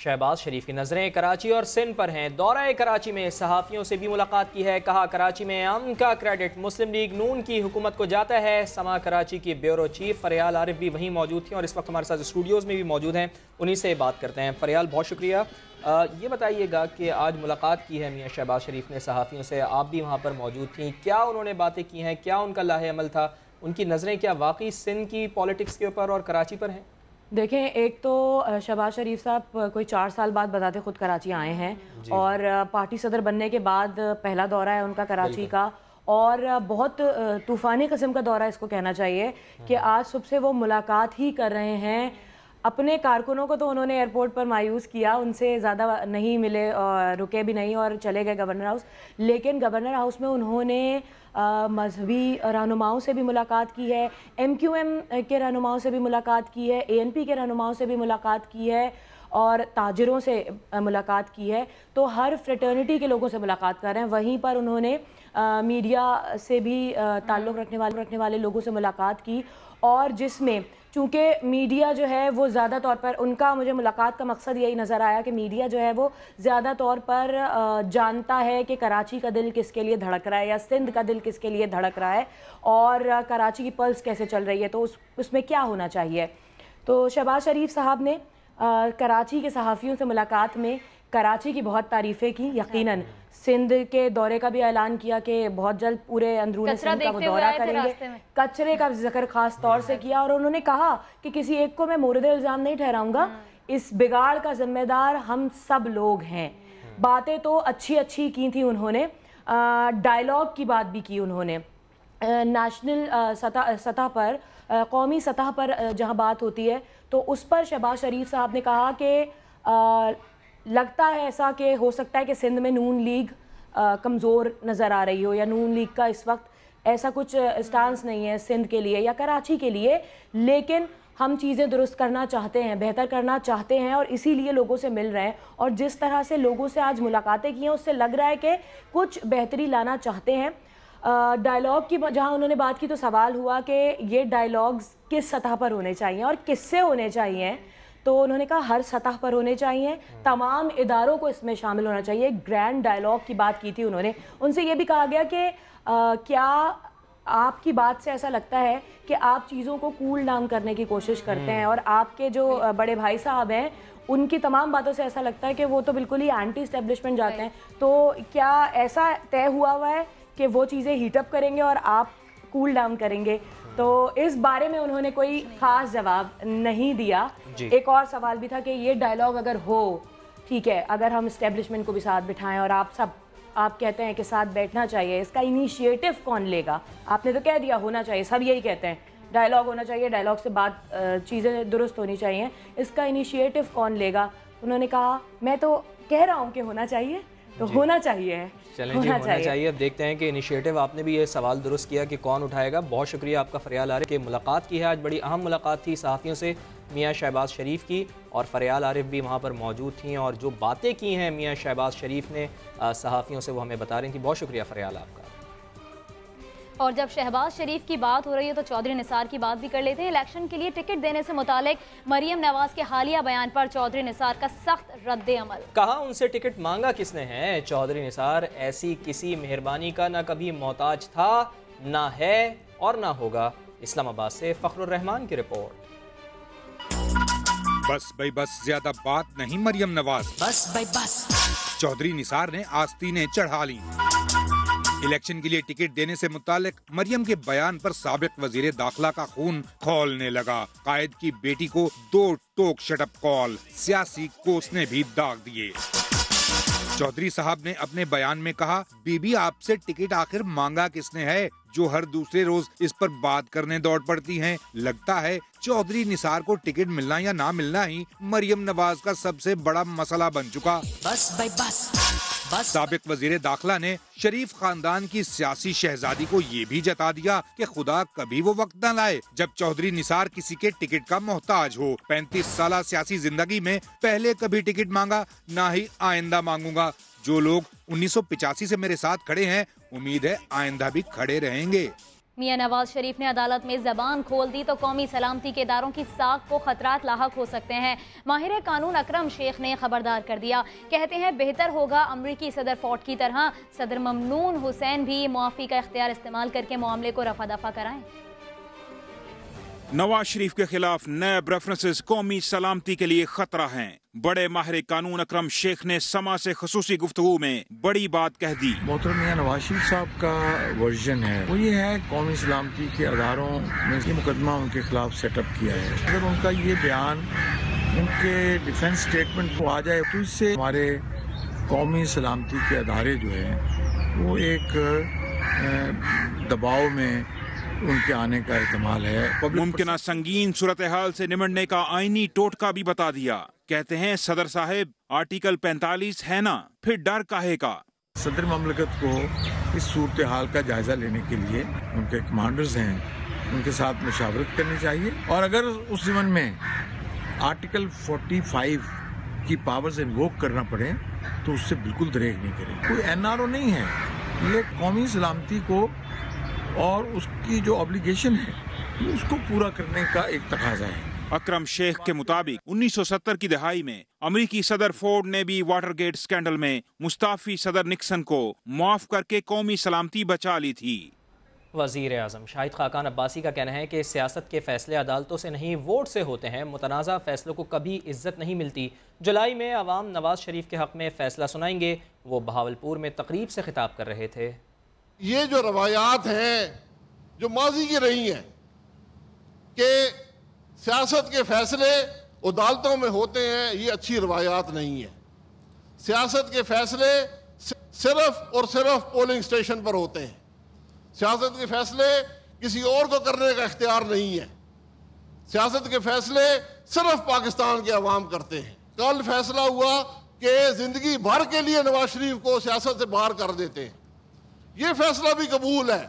شہباز شریف کی نظریں کراچی اور سندھ پر ہیں۔ دورہ کراچی میں صحافیوں سے بھی ملاقات کی ہے۔ کہا کراچی میں امن کا کریڈٹ مسلم لیگ نون کی حکومت کو جاتا ہے۔ سما کراچی کی بیورو چیف فریال عارف بھی وہیں موجود تھیں اور اس وقت ہمارے ساتھ اسٹوڈیوز میں بھی موجود ہیں۔ انہی سے بات کرتے ہیں۔ فریال بہت شکریہ۔ آ, یہ بتائیے گا کہ آج ملاقات کی ہے میاں شہباز شریف نے صحافیوں سے۔ آپ بھی وہاں پر موجود تھیں۔ کیا انہوں نے باتیں کی ہیں؟ کیا ان کا لاہ عمل تھا؟ ان کی نظریں کیا واقعی سندھ کی پالیٹکس کے اوپر اور کراچی پر ہیں؟ دیکھیں ایک تو شہباز شریف صاحب کوئی چار سال بعد بتاتے خود کراچی آئے ہیں جی۔ اور پارٹی صدر بننے کے بعد پہلا دورہ ہے ان کا کراچی کا۔ اور بہت طوفانی قسم کا دورہ اس کو کہنا چاہیے کہ ہاں۔ آج صبح سے وہ ملاقات ہی کر رہے ہیں۔ اپنے کارکنوں کو تو انہوں نے ایئرپورٹ پر مایوس کیا ان سے زیادہ نہیں ملے اور رکے بھی نہیں اور چلے گئے گورنر ہاؤس۔ لیکن گورنر ہاؤس میں انہوں نے مذہبی رہنماؤں سے بھی ملاقات کی ہے، ایم کیو ایم کے رہنماؤں سے بھی ملاقات کی ہے، اے این پی کے رہنماؤں سے بھی ملاقات کی ہے اور تاجروں سے ملاقات کی ہے۔ تو ہر فریٹرنٹی کے لوگوں سے ملاقات کر رہے ہیں۔ وہیں پر انہوں نے میڈیا سے بھی تعلق رکھنے والے رکھنے والے لوگوں سے ملاقات کی۔ اور جس میں چونکہ میڈیا جو ہے وہ زیادہ طور پر ان کا مجھے ملاقات کا مقصد یہی نظر آیا کہ میڈیا جو ہے وہ زیادہ طور پر جانتا ہے کہ کراچی کا دل کس کے لیے دھڑک رہا ہے یا سندھ کا دل کس کے لیے دھڑک رہا ہے اور کراچی کی پلس کیسے چل رہی ہے، تو اس میں کیا ہونا چاہیے؟ تو شہباز شریف صاحب نے کراچی کے صحافیوں سے ملاقات میں کراچی کی بہت تعریفیں کی یقیناً سندھ کے دورے کا بھی اعلان کیا کہ بہت جلد پورے اندرون سندھ کا وہ دورہ کریں گے۔ کچرے کا ذکر خاص طور سے کیا اور انہوں نے کہا کہ کسی ایک کو میں مورد الزام نہیں ٹھہراؤں گا۔ اس بگاڑ کا ذمہ دار ہم سب لوگ ہیں۔ باتیں تو اچھی اچھی کی تھیں انہوں نے۔ ڈائلاگ کی بات بھی کی انہوں نے۔ نیشنل سطح سطح پر قومی سطح پر جہاں بات ہوتی ہے تو اس پر شہباز شریف صاحب نے کہا کہ لگتا ہے ایسا کہ ہو سکتا ہے کہ سندھ میں نون لیگ کمزور نظر آ رہی ہو یا نون لیگ کا اس وقت ایسا کچھ اسٹانس نہیں ہے سندھ کے لیے یا کراچی کے لیے، لیکن ہم چیزیں درست کرنا چاہتے ہیں، بہتر کرنا چاہتے ہیں اور اسی لیے لوگوں سے مل رہے ہیں۔ اور جس طرح سے لوگوں سے آج ملاقاتیں کی ہیں، اس سے لگ رہا ہے کہ کچھ بہتری لانا چاہتے ہیں۔ ڈائیلاگ کی جہاں انہوں نے بات کی تو سوال ہوا کہ یہ ڈائیلاگز کس سطح پر ہونے چاہیے اور کس سے ہونے چاہیے تو انہوں نے کہا ہر سطح پر ہونے چاہیے تمام اداروں کو اس میں شامل ہونا چاہیے گرینڈ ڈائلوگ کی بات کی تھی انہوں نے۔ ان سے یہ بھی کہا گیا کہ آ, کیا آپ کی بات سے ایسا لگتا ہے کہ آپ چیزوں کو کول ڈاؤن کرنے کی کوشش کرتے ہیں؟ اور آپ کے جو بڑے بھائی صاحب ہیں ان کی تمام باتوں سے ایسا لگتا ہے کہ وہ تو بالکل ہی اینٹی اسٹیبلشمنٹ جاتے ہیں۔ تو کیا ایسا طے ہوا ہوا ہے کہ وہ چیزیں ہیٹ اپ کریں گے اور آپ کول ڈاؤن کریں گے؟ تو اس بارے میں انہوں نے کوئی خاص جواب نہیں دیا۔ جی۔ ایک اور سوال بھی تھا کہ یہ ڈائلاگ اگر ہو ٹھیک ہے اگر ہم اسٹیبلشمنٹ کو بھی ساتھ بٹھائیں اور آپ سب آپ کہتے ہیں کہ ساتھ بیٹھنا چاہیے اس کا انیشیٹو کون لے گا؟ آپ نے تو کہہ دیا ہونا چاہیے سب یہی کہتے ہیں۔ ڈائلاگ ہونا چاہیے ڈائلاگ سے بات چیزیں درست ہونی چاہیے۔ اس کا انیشیٹو کون لے گا؟ انہوں نے کہا میں تو کہہ رہا ہوں کہ ہونا چاہیے۔ تو جی۔ ہونا چاہیے۔ چلیں جی ہونا چاہیے۔ اب دیکھتے ہیں کہ انیشیٹو آپ نے بھی یہ سوال درست کیا کہ کون اٹھائے گا۔ بہت شکریہ آپ کا فریال عارف کے ملاقات کی ہے۔ آج بڑی اہم ملاقات تھی صحافیوں سے میاں شہباز شریف کی اور فریال عارف بھی وہاں پر موجود تھیں اور جو باتیں کی ہیں میاں شہباز شریف نے صحافیوں سے وہ ہمیں بتا رہی تھیں۔ بہت شکریہ فریال آپ کا۔ اور جب شہباز شریف کی بات ہو رہی ہے تو چودری نصار کی بات بھی کر لیتے ہیں۔ الیکشن کے لیے ٹکٹ دینے سے متعلق مریم نواز کے حالیہ بیان پر چودری نصار کا سخت رد عمل۔ کہا ان سے ٹکٹ مانگا کس نے ہے؟ چودری نصار ایسی کسی مہربانی کا نہ کبھی محتاج تھا نہ ہے اور نہ ہوگا۔ اسلام آباد سے فخر الرحمان کی رپورٹ۔ بس بھائی بس زیادہ بات نہیں مریم نواز۔ بس بھائی بس۔ چودری نثار نے آستینیں چڑھا لیں۔ الیکشن کے لیے ٹکٹ دینے سے متعلق مریم کے بیان پر سابق وزیر داخلہ کا خون کھولنے لگا۔ قائد کی بیٹی کو دو ٹوک شٹ اپ کال۔ سیاسی کوس نے بھی داغ دیے۔ چودھری صاحب نے اپنے بیان میں کہا، بی بی آپ سے ٹکٹ آخر مانگا کس نے ہے؟ جو ہر دوسرے روز اس پر بات کرنے دوڑ پڑتی ہیں۔ لگتا ہے چودھری نثار کو ٹکٹ ملنا یا نہ ملنا ہی مریم نواز کا سب سے بڑا مسئلہ بن چکا۔ بس بھائی، بس۔ سابق وزیر داخلہ نے شریف خاندان کی سیاسی شہزادی کو یہ بھی جتا دیا کہ خدا کبھی وہ وقت نہ لائے جب چودری نثار کسی کے ٹکٹ کا محتاج ہو۔ پینتیس سالہ سیاسی زندگی میں پہلے کبھی ٹکٹ مانگا، نہ ہی آئندہ مانگوں گا۔ جو لوگ انیس سو پچاسی سے میرے ساتھ کھڑے ہیں، امید ہے آئندہ بھی کھڑے رہیں گے۔ میاں نواز شریف نے عدالت میں زبان کھول دی تو قومی سلامتی کے اداروں کی ساکھ کو خطرات لاحق ہو سکتے ہیں۔ ماہر قانون اکرم شیخ نے خبردار کر دیا۔ کہتے ہیں بہتر ہوگا امریکی صدر فوٹ کی طرح۔ صدر ممنون حسین بھی معافی کا اختیار استعمال کر کے معاملے کو رفع دفع کرائیں۔ نواز شریف کے خلاف نیب ریفرنسز قومی سلامتی کے لیے خطرہ ہیں۔ بڑے ماہر قانون اکرم شیخ نے سما سے خصوصی گفتگو میں بڑی بات کہہ دی۔ محترم، میاں نواز شریف صاحب کا ورژن ہے۔ وہ یہ ہے، قومی سلامتی کے اداروں نے یہ مقدمہ ان کے خلاف سیٹ اپ کیا ہے۔ اگر ان کا یہ بیان ان کے ڈیفنس سٹیٹمنٹ کو آ جائے، تو اس سے ہمارے قومی سلامتی کے ادارے جو ہیں، وہ ایک دباؤ میں ان کے آنے کا احتمال ہے۔ ممکنہ سنگین صورتحال سے نمٹنے کا آئینی ٹوٹکا بھی بتا دیا۔ کہتے ہیں صدر صاحب آرٹیکل پینتالیس ہے نا پھر ڈر کاہے کا؟ صدر مملکت کو اس صورتحال کا جائزہ لینے کے لیے ان کے کمانڈرز ہیں ان کے ساتھ مشاورت کرنی چاہیے۔ اور اگر اس زمن میں آرٹیکل فورٹی فائیو کی پاورز انووک کرنا پڑے تو اس سے بالکل دریغ نہیں کریں کوئی این آر او نہیں ہے۔ یہ قومی سلامتی کو اور اس کی جو ابلیگیشن ہے اس کو پورا کرنے کا ایک تقاضا ہے۔ اکرم شیخ کے مطابق انیس سو ستر کی دہائی میں امریکی صدر فورڈ نے بھی واٹر گیٹ سکینڈل میں مستعفی صدر نکسن کو معاف کر کے قومی سلامتی بچا لی تھی۔ وزیر اعظم شاہد خاقان عباسی کا کہنا ہے کہ سیاست کے فیصلے عدالتوں سے نہیں ووٹ سے ہوتے ہیں۔ متنازع فیصلوں کو کبھی عزت نہیں ملتی۔ جولائی میں عوام نواز شریف کے حق میں فیصلہ سنائیں گے۔ وہ بہاولپور میں تقریب سے خطاب کر رہے تھے۔ یہ جو روایات ہیں جو ماضی کی رہی ہیں کہ سیاست کے فیصلے عدالتوں میں ہوتے ہیں، یہ اچھی روایات نہیں ہیں۔ سیاست کے فیصلے صرف اور صرف پولنگ اسٹیشن پر ہوتے ہیں۔ سیاست کے فیصلے کسی اور کو کرنے کا اختیار نہیں ہے۔ سیاست کے فیصلے صرف پاکستان کے عوام کرتے ہیں۔ کل فیصلہ ہوا کہ زندگی بھر کے لیے نواز شریف کو سیاست سے باہر کر دیتے ہیں۔ یہ فیصلہ بھی قبول ہے۔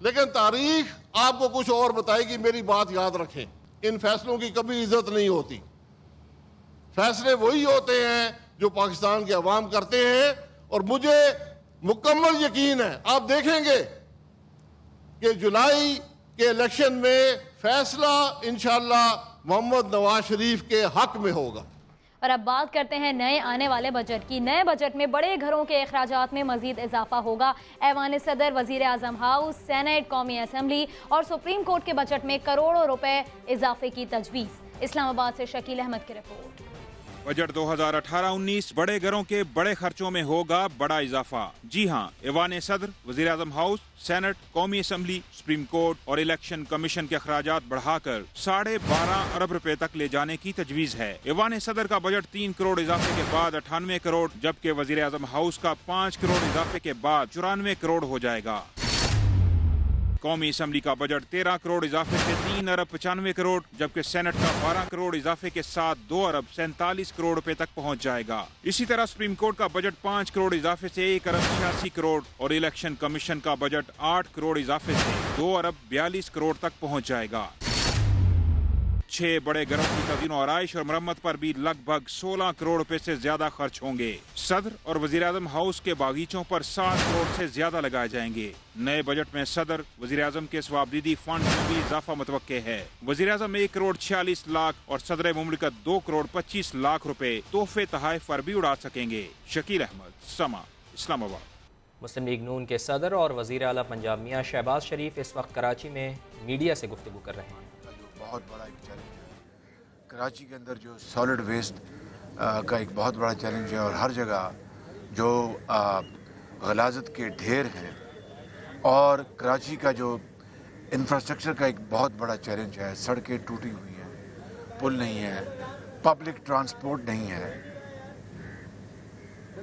لیکن تاریخ آپ کو کچھ اور بتائے گی، میری بات یاد رکھیں۔ ان فیصلوں کی کبھی عزت نہیں ہوتی۔ فیصلے وہی ہوتے ہیں جو پاکستان کے عوام کرتے ہیں۔ اور مجھے مکمل یقین ہے، آپ دیکھیں گے کہ جولائی کے الیکشن میں فیصلہ انشاءاللہ محمد نواز شریف کے حق میں ہوگا۔ اور اب بات کرتے ہیں نئے آنے والے بجٹ کی۔ نئے بجٹ میں بڑے گھروں کے اخراجات میں مزید اضافہ ہوگا۔ ایوان صدر، وزیر اعظم ہاؤس سینٹ قومی اسمبلی اور سپریم کورٹ کے بجٹ میں کروڑوں روپے اضافے کی تجویز۔ اسلام آباد سے شکیل احمد کی رپورٹ۔ بجٹ دو ہزار اٹھارہ انیس بڑے گھروں کے بڑے خرچوں میں ہوگا بڑا اضافہ۔ جی ہاں ایوان صدر وزیر اعظم ہاؤس، سینٹ، قومی اسمبلی، سپریم کورٹ اور الیکشن کمیشن کے اخراجات بڑھا کر ساڑھے بارہ ارب روپے تک لے جانے کی تجویز ہے۔ ایوان صدر کا بجٹ تین کروڑ اضافے کے بعد اٹھانوے کروڑ، جبکہ وزیر اعظم ہاؤس کا پانچ کروڑ اضافے کے بعد چورانوے کروڑ ہو جائے گا۔ قومی اسمبلی کا بجٹ تیرہ کروڑ اضافے سے تین ارب پچانوے کروڑ، جبکہ سینٹ کا بارہ کروڑ اضافے کے ساتھ دو ارب سینتالیس کروڑ روپے تک پہنچ جائے گا۔ اسی طرح سپریم کورٹ کا بجٹ پانچ کروڑ اضافے سے ایک ارب چھیاسی کروڑ اور الیکشن کمیشن کا بجٹ آٹھ کروڑ اضافے سے دو ارب بیالیس کروڑ تک پہنچ جائے گا۔ چھ بڑے گرم کی تزین و آرائش اور مرمت پر بھی لگ بھگ سولہ کروڑ روپے سے زیادہ خرچ ہوں گے۔ صدر اور وزیراعظم ہاؤس کے باغیچوں پر سات کروڑ سے زیادہ لگائے جائیں گے۔ نئے بجٹ میں صدر، وزیراعظم کے سوابدیدی فنڈ میں بھی اضافہ متوقع ہے۔ وزیراعظم ایک کروڑ چھیالیس لاکھ اور صدر مملکت دو کروڑ پچیس لاکھ روپے تحفے تحائف پر بھی اڑا سکیں گے۔ شکیل احمد، سما، اسلام آباد۔ مسلم لیگ نون کے صدر اور وزیر اعلیٰ پنجاب میاں شہباز شریف اس وقت کراچی میں میڈیا سے گفتگو کر رہے ہیں۔ بہت بڑا ایک چیلنج ہے۔ کراچی کے اندر جو سالڈ ویسٹ کا ایک بہت بڑا چیلنج ہے اور ہر جگہ جو غلازت کے ڈھیر ہیں اور کراچی کا جو انفراسٹرکچر کا ایک بہت بڑا چیلنج ہے۔ سڑکیں ٹوٹی ہوئی ہیں پل نہیں ہے پبلک ٹرانسپورٹ نہیں ہے۔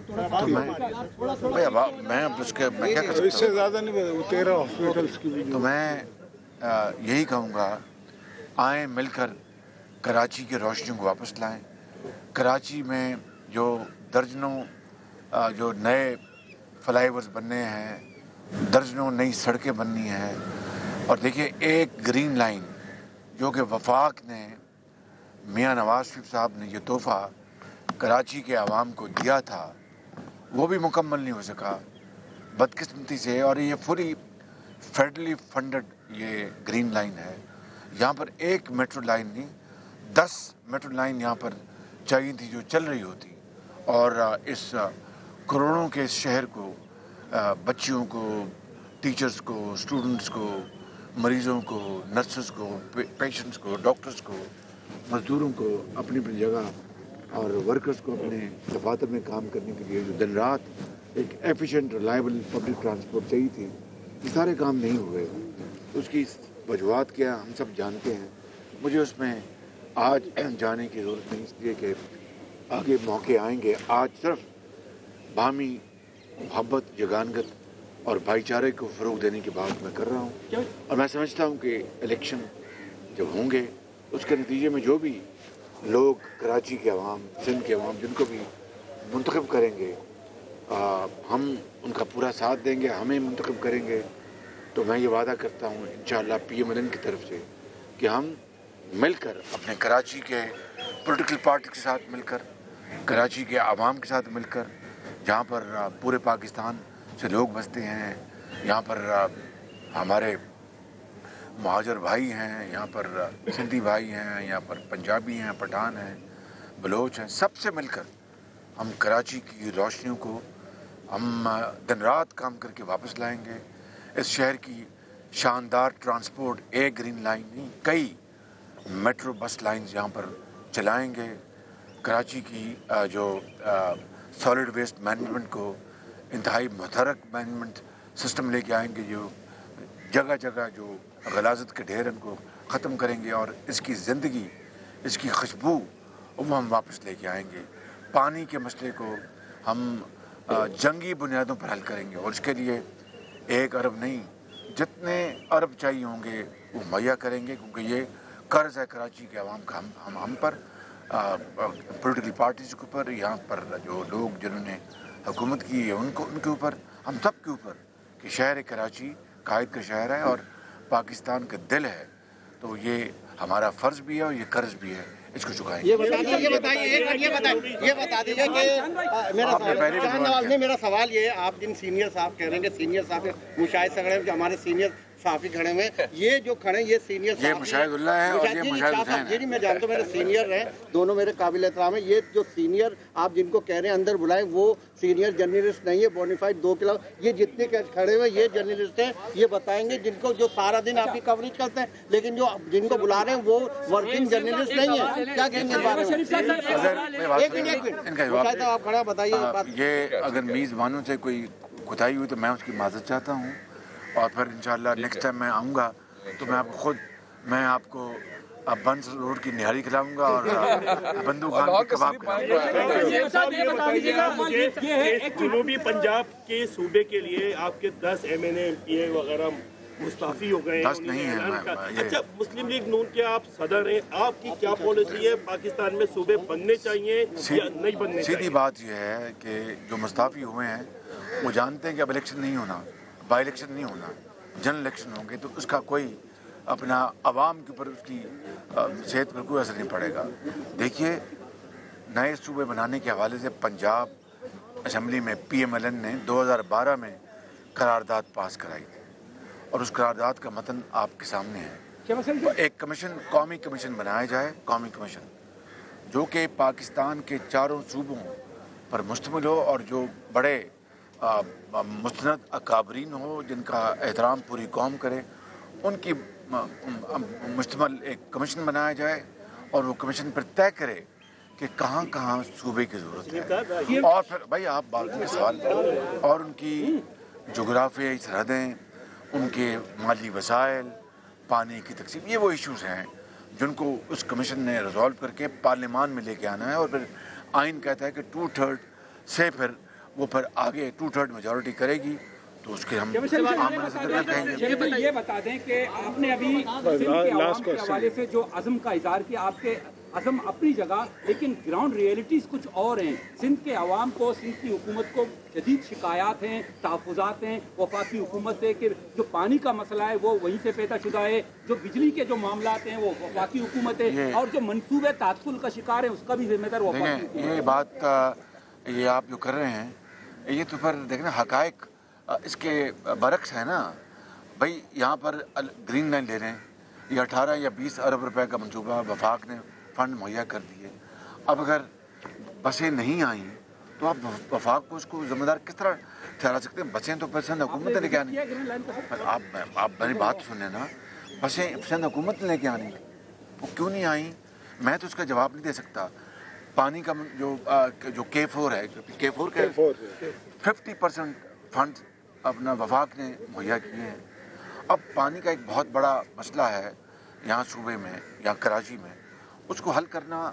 تو میں میں اس کے میں کیا کر سکتا ہوں؟ تو میں یہی کہوں گا آئیں مل کر کراچی کی روشنیوں کو واپس لائیں۔ کراچی میں جو درجنوں جو نئے فلائی اوورز بننے ہیں، درجنوں نئی سڑکیں بننی ہیں۔ اور دیکھیے، ایک گرین لائن جو کہ وفاق نے، میاں نواز شریف صاحب نے یہ تحفہ کراچی کے عوام کو دیا تھا، وہ بھی مکمل نہیں ہو سکا۔ بدقسمتی سے، اور یہ پوری فیڈرلی فنڈڈ یہ گرین لائن ہے۔ یہاں پر ایک میٹرو لائن نہیں، دس میٹرو لائن یہاں پر چاہیے تھی جو چل رہی ہوتی۔ اور اس کروڑوں کے اس شہر کو بچیوں کو، ٹیچرز کو اسٹوڈنٹس کو، مریضوں کو، نرسز کو پیشنٹس کو، ڈاکٹرز کو، مزدوروں کو اپنی اپنی جگہ اور ورکرز کو اپنے دفاتر میں کام کرنے کے لیے جو دن رات ایک ایفیشینٹ ریلائبل پبلک ٹرانسپورٹ چاہیے تھی، یہ سارے کام نہیں ہوئے اس کی وجوہات کیا ہم سب جانتے ہیں۔ مجھے اس میں آج جانے کی ضرورت نہیں اس لیے کہ آگے موقع آئیں گے۔ آج صرف بامی محبت جگانگت اور بھائی چارے کو فروغ دینے کی بات میں کر رہا ہوں۔ اور میں سمجھتا ہوں کہ الیکشن جب ہوں گے اس کے نتیجے میں جو بھی لوگ کراچی کے عوام سندھ کے عوام جن کو بھی منتخب کریں گے آ, ہم ان کا پورا ساتھ دیں گے ہمیں منتخب کریں گے۔ تو میں یہ وعدہ کرتا ہوں انشاءاللہ پی ایم ایل کی طرف سے کہ ہم مل کر اپنے کراچی کے پولیٹیکل پارٹی کے ساتھ مل کر، کراچی کے عوام کے ساتھ مل کر، جہاں پر پورے پاکستان سے لوگ بستے ہیں، یہاں پر ہمارے مہاجر بھائی ہیں، یہاں پر سندھی بھائی ہیں، یہاں پر پنجابی ہیں، پٹھان ہیں، بلوچ ہیں، سب سے مل کر ہم کراچی کی روشنیوں کو ہم دن رات کام کر کے واپس لائیں گے۔ اس شہر کی شاندار ٹرانسپورٹ، ایک گرین لائن نہیں، کئی میٹرو بس لائنز یہاں پر چلائیں گے۔ کراچی کی جو سالڈ ویسٹ مینجمنٹ کو انتہائی متحرک مینجمنٹ سسٹم لے کے آئیں گے، جو جگہ جگہ جو غلازت کے ڈھیر ان کو ختم کریں گے اور اس کی زندگی، اس کی خوشبو، وہ ہم واپس لے کے آئیں گے۔ پانی کے مسئلے کو ہم جنگی بنیادوں پر حل کریں گے اور اس کے لیے ایک عرب نہیں جتنے عرب چاہیے ہوں گے وہ مہیا کریں گے کیونکہ یہ قرض ہے کراچی کے عوام کا ہم ہم, ہم پر پولیٹیکل پارٹیز کے اوپر یہاں پر جو لوگ جنہوں نے حکومت کی ہے ان کو ان کے اوپر ہم سب کے اوپر کہ شہر کراچی قائد کا شہر ہے اور پاکستان کا دل ہے تو یہ ہمارا فرض بھی ہے اور یہ قرض بھی ہے۔ اس کو چکائیں۔ یہ بتائیے یہ یہ بتائیے یہ بتا دیجیے کہ میرا سوال یہ ہے آپ جن سینئر صاحب کہہ رہے ہیں کہ سینئر صاحب مشاہد سے ہمارے سینئر صحافی کھڑے ہوئے یہ جو کھڑے ہیں یہ سینئر یہ مشاہد اللہ ہے اور یہ جی، مشاہد حسین ہے جی میں جانتا ہوں میرے سینئر ہیں دونوں میرے قابل اعترام ہیں۔ یہ جو سینئر آپ جن کو کہہ رہے ہیں اندر بلائیں وہ سینئر جرنلسٹ نہیں ہے بونیفائڈ دو کلاو یہ جتنے کھڑے ہوئے یہ جرنلسٹ ہیں۔ یہ بتائیں گے جن کو جو سارا دن آپ کی کوریج کرتے ہیں لیکن جو جن کو بلا رہے ہیں وہ ورکنگ جرنلسٹ نہیں ہے کیا کہیں گے ایک منٹ ایک منٹ۔ آپ کھڑا بتائیے یہ اگر میزبانوں سے کوئی کوتاہی ہوئی تو میں اس کی معذرت چاہتا ہوں۔ اور پھر انشاءاللہ نیکسٹ ٹائم میں آؤں گا تو میں آپ کو خود میں آپ کو بنس روڈ کی نہاری کھلاؤں گا اور بندو خان کے کباب جنوبی پنجاب کے صوبے کے لیے آپ کے دس M N M P A وغیرہ مستعفی ہو گئے اچھا مسلم لیگ نون کے آپ صدر ہیں آپ کی کیا پالیسی ہے؟ پاکستان میں صوبے بننے چاہیے یا نہیں بننے چاہیے؟ سیدھی بات یہ ہے کہ جو مستعفی ہوئے ہیں وہ جانتے ہیں کہ اب الیکشن نہیں ہونا۔ بائی الیکشن نہیں ہونا جنرل الیکشن ہوں گے تو اس کا کوئی اپنا عوام کے اوپر اس کی صحت پر کوئی اثر نہیں پڑے گا۔ دیکھیے نئے صوبے بنانے کے حوالے سے پنجاب اسمبلی میں پی ایم ایل این نے دو ہزار بارہ میں قرارداد پاس کرائی اور اس قرارداد کا متن آپ کے سامنے ہے؟ ایک کمیشن قومی کمیشن بنایا جائے قومی کمیشن جو کہ پاکستان کے چاروں صوبوں پر مشتمل ہو اور جو بڑے مستند اکابرین ہو، جن کا احترام پوری قوم کرے، ان کی مشتمل ایک کمیشن بنایا جائے اور وہ کمیشن پر طے کرے کہ کہاں کہاں صوبے کی ضرورت ہے۔ اور پھر بھائی آپ بالکل کے سوال اور ان کی جغرافیائی سرحدیں، ان کے مالی وسائل، پانی کی تقسیم، یہ وہ ایشوز ہیں جن کو اس کمیشن نے ریزالو کر کے پارلیمان میں لے کے آنا ہے اور پھر آئین کہتا ہے کہ ٹو تھرڈ سے پھر وہ پھر آگے ٹو تھرڈ میجورٹی کرے گی تو اس کے ہم یہ بتا دیں کہ آپ نے ابھی کے حوالے سے جو عزم کا اظہار کیا آپ کے عزم اپنی جگہ لیکن گراؤنڈ ریئلٹیز کچھ اور ہیں۔ سندھ کے عوام کو سندھ کی حکومت کو جدید شکایات ہیں تحفظات ہیں۔ وفاقی حکومت سے کہ جو پانی کا مسئلہ ہے وہ وہیں سے پیدا شدہ ہے۔ جو بجلی کے جو معاملات ہیں وہ وفاقی حکومت ہے۔ اور جو منصوبے تعطل کا شکار ہے اس کا بھی ذمہ دار وفاقی یہ بات یہ آپ جو کر رہے ہیں یہ تو پھر دیکھنا حقائق اس کے برعکس ہے نا۔ بھائی یہاں پر گرین لائن لے رہے ہیں۔ یہ اٹھارہ یا بیس ارب روپے کا منصوبہ وفاق نے فنڈ مہیا کر دیے۔ اب اگر بسیں نہیں آئیں تو آپ وفاق کو اس کو ذمہ دار کس طرح ٹھہرا سکتے ہیں؟ بسیں تو پھر سندھ حکومت نے لے کے آنی۔ آپ آپ میری بات سنیں نا۔ بسیں سندھ حکومت نے لے کے آنی۔ وہ کیوں نہیں آئیں؟ میں تو اس کا جواب نہیں دے سکتا۔ پانی کا جو جو کے فور ہے کے فور کا ففٹی پرسنٹ فنڈ اپنا وفاق نے مہیا کیے ہیں۔ اب پانی کا ایک بہت بڑا مسئلہ ہے یہاں صوبے میں یا کراچی میں۔ اس کو حل کرنا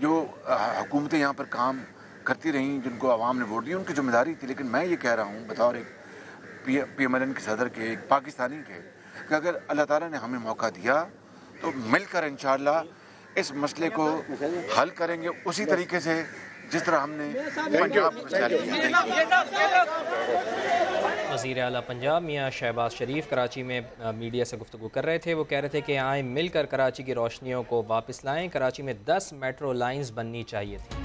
جو حکومتیں یہاں پر کام کرتی رہیں جن کو عوام نے ووٹ دی ان کی ذمہ داری تھی لیکن میں یہ کہہ رہا ہوں بطور ایک P P M L N کے صدر کے ایک پاکستانی کے کہ اگر اللہ تعالیٰ نے ہمیں موقع دیا تو مل کر انشاءاللہ اس مسئلے کو حل کریں گے اسی طریقے سے جس طرح ہم نے پنجاب وزیر اعلیٰ پنجاب میاں شہباز شریف کراچی میں میڈیا سے گفتگو کر رہے تھے۔ وہ کہہ رہے تھے کہ آئیں مل کر کراچی کی روشنیوں کو واپس لائیں۔ کراچی میں دس میٹرو لائنز بننی چاہیے تھی۔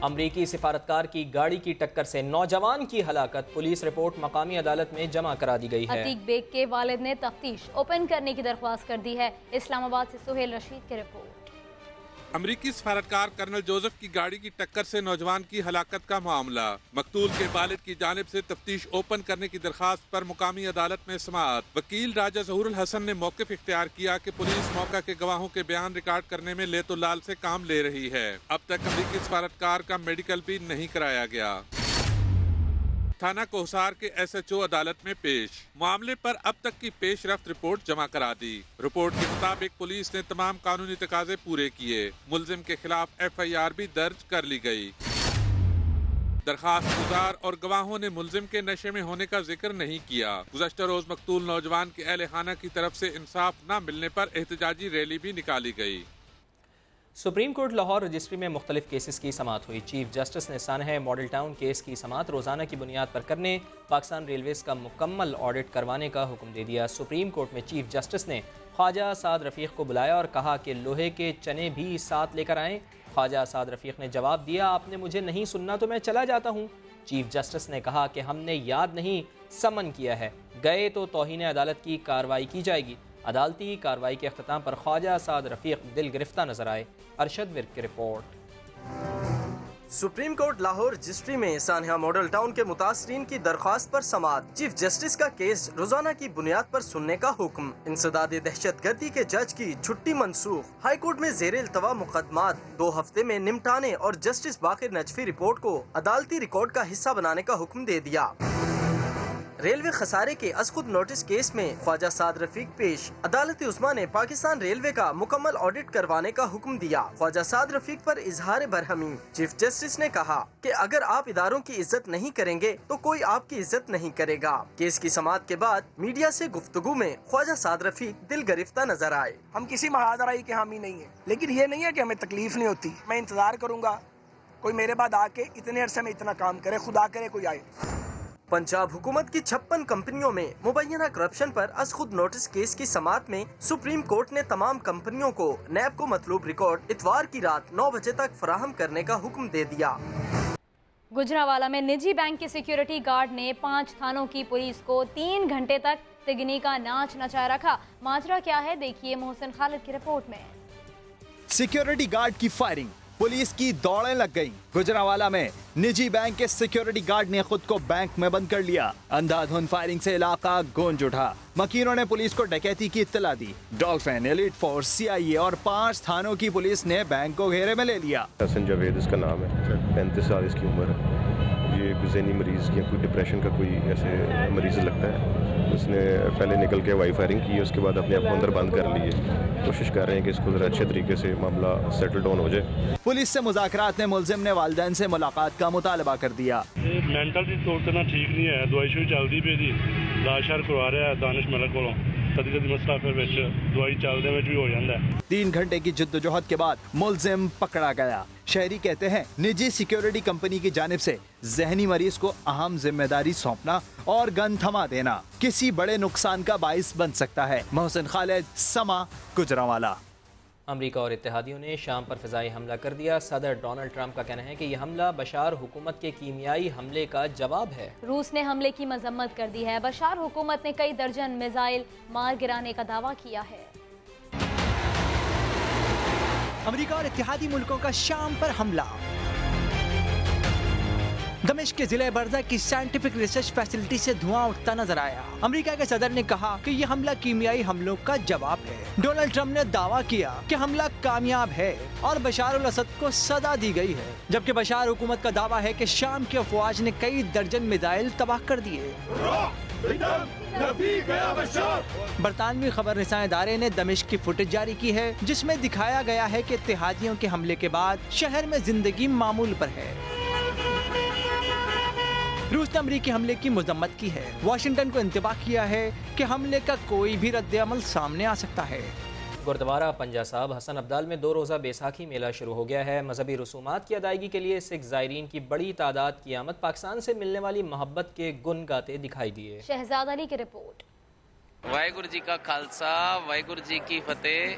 امریکی سفارتکار کی گاڑی کی ٹکر سے نوجوان کی ہلاکت۔ پولیس رپورٹ مقامی عدالت میں جمع کرا دی گئی ہے۔ عتیق بیگ کے والد نے تفتیش اوپن کرنے کی درخواست کر دی ہے۔ اسلام آباد سے سہیل رشید کے رپورٹ۔ امریکی سفارتکار کرنل جوزف کی گاڑی کی ٹکر سے نوجوان کی ہلاکت کا معاملہ۔ مقتول کے والد کی جانب سے تفتیش اوپن کرنے کی درخواست پر مقامی عدالت میں سماعت۔ وکیل راجہ ظہور الحسن نے موقف اختیار کیا کہ پولیس موقع کے گواہوں کے بیان ریکارڈ کرنے میں لے تو لال سے کام لے رہی ہے۔ اب تک امریکی سفارتکار کا میڈیکل بھی نہیں کرایا گیا۔ تھانہ کوہسار کے ایس ایچ او عدالت میں پیش۔ معاملے پر اب تک کی پیش رفت رپورٹ جمع کرا دی۔ رپورٹ کے مطابق پولیس نے تمام قانونی تقاضے پورے کیے۔ ملزم کے خلاف ایف آئی آر بھی درج کر لی گئی۔ درخواست گزار اور گواہوں نے ملزم کے نشے میں ہونے کا ذکر نہیں کیا۔ گزشتہ روز مقتول نوجوان کے اہل خانہ کی طرف سے انصاف نہ ملنے پر احتجاجی ریلی بھی نکالی گئی۔ سپریم کورٹ لاہور رجسٹری میں مختلف کیسز کی سماعت ہوئی۔ چیف جسٹس نے سانحہ ماڈل ٹاؤن کیس کی سماعت روزانہ کی بنیاد پر کرنے، پاکستان ریلویز کا مکمل آڈٹ کروانے کا حکم دے دیا۔ سپریم کورٹ میں چیف جسٹس نے خواجہ سعد رفیق کو بلایا اور کہا کہ لوہے کے چنے بھی ساتھ لے کر آئیں۔ خواجہ سعد رفیق نے جواب دیا، آپ نے مجھے نہیں سننا تو میں چلا جاتا ہوں۔ چیف جسٹس نے کہا کہ ہم نے یاد نہیں، سمن کیا ہے۔ گئے تو توہین عدالت کی کاروائی کی جائے گی۔ عدالتی کاروائی کے اختتام پر خواجہ سعد رفیق دل گرفتہ نظر آئے۔ ارشد ورک کی report. Supreme court Lahore registry میں سانحہ ماڈل ٹاؤن کے متاثرین کی درخواست پر سماعت۔ چیف جسٹس کا کیس روزانہ کی بنیاد پر سننے کا حکم۔ انسداد دہشت گردی کے جج کی چھٹی منسوخ۔ ہائی کورٹ میں زیر التوا مقدمات۔ دو ہفتے میں نمٹانے اور جسٹس باقر نجفی رپورٹ کو عدالتی ریکارڈ کا حصہ بنانے کا حکم دے دیا۔ ریلوے خسارے کے از خود نوٹس کیس میں خواجہ سعد رفیق پیش۔ عدالت عثمان نے پاکستان ریلوے کا مکمل آڈٹ کروانے کا حکم دیا۔ خواجہ سعد رفیق پر اظہار برہمی۔ چیف جسٹس نے کہا کہ اگر آپ اداروں کی عزت نہیں کریں گے تو کوئی آپ کی عزت نہیں کرے گا۔ کیس کی سماعت کے بعد میڈیا سے گفتگو میں خواجہ سعد رفیق دل گرفتہ نظر آئے۔ ہم کسی مہادرائی کے حامی نہیں ہیں۔ لیکن یہ نہیں ہے کہ ہمیں تکلیف نہیں ہوتی۔ میں انتظار کروں گا۔ کوئی میرے بعد آ کے اتنے عرصے میں اتنا کام کرے، خدا کرے کوئی آئے۔ پنجاب حکومت کی چھپن کمپنیوں میں مبینہ کرپشن پر از خود نوٹس کیس کی سماعت میں سپریم کورٹ نے تمام کمپنیوں کو نیب کو مطلوب ریکارڈ اتوار کی رات نو بجے تک فراہم کرنے کا حکم دے دیا۔ گجراوالا میں نجی بینک کے سیکیورٹی گارڈ نے پانچ تھانوں کی پولیس کو تین گھنٹے تک تگنی کا ناچ نچا رکھا۔ ماجرا کیا ہے؟ دیکھیے محسن خالد کی رپورٹ میں۔ سیکیورٹی گارڈ کی فائرنگ۔ پولیس کی دوڑیں لگ گئیں۔ گجراوالا میں نجی بینک کے سیکیورٹی گارڈ نے خود کو بینک میں بند کر لیا۔ اندھا دھن فائرنگ سے علاقہ گونج اٹھا۔ مکینوں نے پولیس کو ڈکیتی کی اطلاع دی۔ ڈالفین ایلیٹ فورس سی آئی اے اور پانچ تھانوں کی پولیس نے بینک کو گھیرے میں لے لیا۔ حسن جوید اس کا نام ہے۔ پینتیس سال اس کی عمر ہے۔ مجھے کوئی ذہنی مریض یا کوئی ڈپریشن کا کوئی ایسے مریض لگتا ہے۔ اس نے پہلے نکل کے وائی فائرنگ کی اس کے بعد اپنے آپ کو اندر بند کر لیے کوشش کر رہے ہیں کہ اس کو ذرا اچھے طریقے سے معاملہ سیٹل ڈاؤن ہو جائے۔ پولیس سے مذاکرات میں ملزم نے والدین سے ملاقات کا مطالبہ کر دیا۔ مینٹل طور ٹھیک نہیں ہے دوائی جی۔ لاشار کروا رہا ہے دانش ملک کو تین گھنٹے کی ਫਿਰ ਵਿੱਚ ਦਵਾਈ جدوجہد کے بعد ملزم پکڑا گیا۔ شہری کہتے ہیں، نجی سیکیورٹی کمپنی کی جانب سے ذہنی مریض کو اہم ذمہ داری سونپنا اور گن تھما دینا کسی بڑے نقصان کا باعث بن سکتا ہے۔ محسن خالد، سما گجراوالا امریکہ اور اتحادیوں نے شام پر فضائی حملہ کر دیا۔ صدر ڈونلڈ ٹرمپ کا کہنا ہے کہ یہ حملہ بشار حکومت کے کیمیائی حملے کا جواب ہے۔ روس نے حملے کی مذمت کر دی ہے۔ بشار حکومت نے کئی درجن میزائل مار گرانے کا دعویٰ کیا ہے۔ امریکہ اور اتحادی ملکوں کا شام پر حملہ۔ دمشق کے ضلع برزہ کی سائنٹیفک ریسرچ فیسلٹی سے دھواں اٹھتا نظر آیا۔ امریکہ کے صدر نے کہا کہ یہ حملہ کیمیائی حملوں کا جواب ہے۔ ڈونلڈ ٹرمپ نے دعویٰ کیا کہ حملہ کامیاب ہے اور بشار الاسد کو سزا دی گئی ہے۔ جبکہ بشار حکومت کا دعویٰ ہے کہ شام کی افواج نے کئی درجن میزائل تباہ کر دیے۔ برطانوی خبر رساں ادارے نے دمشق کی فوٹیج جاری کی ہے، جس میں دکھایا گیا ہے کہ اتحادیوں کے حملے کے بعد شہر میں زندگی معمول پر ہے۔ روس نے امریکی حملے کی مذمت کی ہے۔ واشنگٹن کو انتباہ کیا ہے کہ حملے کا کوئی بھی رد عمل سامنے آ سکتا ہے۔ گردوارہ پنجا صاحب حسن عبدال میں دو روزہ بیساکھی میلہ شروع ہو گیا ہے۔ مذہبی رسومات کی ادائیگی کے لیے سکھ زائرین کی بڑی تعداد کی آمد پاکستان سے ملنے والی محبت کے گن گاتے دکھائی دیے۔ شہزاد علی کی رپورٹ۔ ਵਾਹਿਗੁਰੂ ਜੀ ਕਾ ਖਾਲਸਾ، ਵਾਹਿਗੁਰੂ ਜੀ ਕੀ ਫਤਿਹ।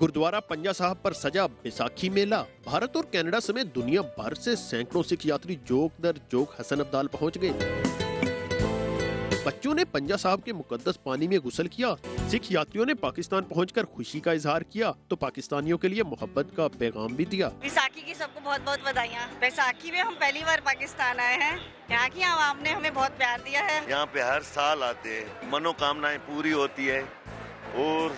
گردوارہ پنجا صاحب پر سجا بیساکھی میلہ بھارت اور کینیڈا سمیت دنیا بھر سے سینکڑوں سکھ یاتری جوک در جوک حسن عبدال پہنچ گئے بچوں نے پنجا صاحب کے مقدس پانی میں غسل کیا۔ سکھ یاتریوں نے پاکستان پہنچ کر خوشی کا اظہار کیا۔ تو پاکستانیوں کے لیے محبت کا پیغام بھی دیا۔ ویساکھی کی سب کو بہت بہت بدائیاں ویساکھی میں ہم پہلی بار پاکستان آئے ہیں۔ یہاں کی عوام نے ہمیں بہت پیار دیا ہے۔ یہاں پہ ہر سال آتے ہیں۔ منو کامنائیں پوری ہوتی ہے اور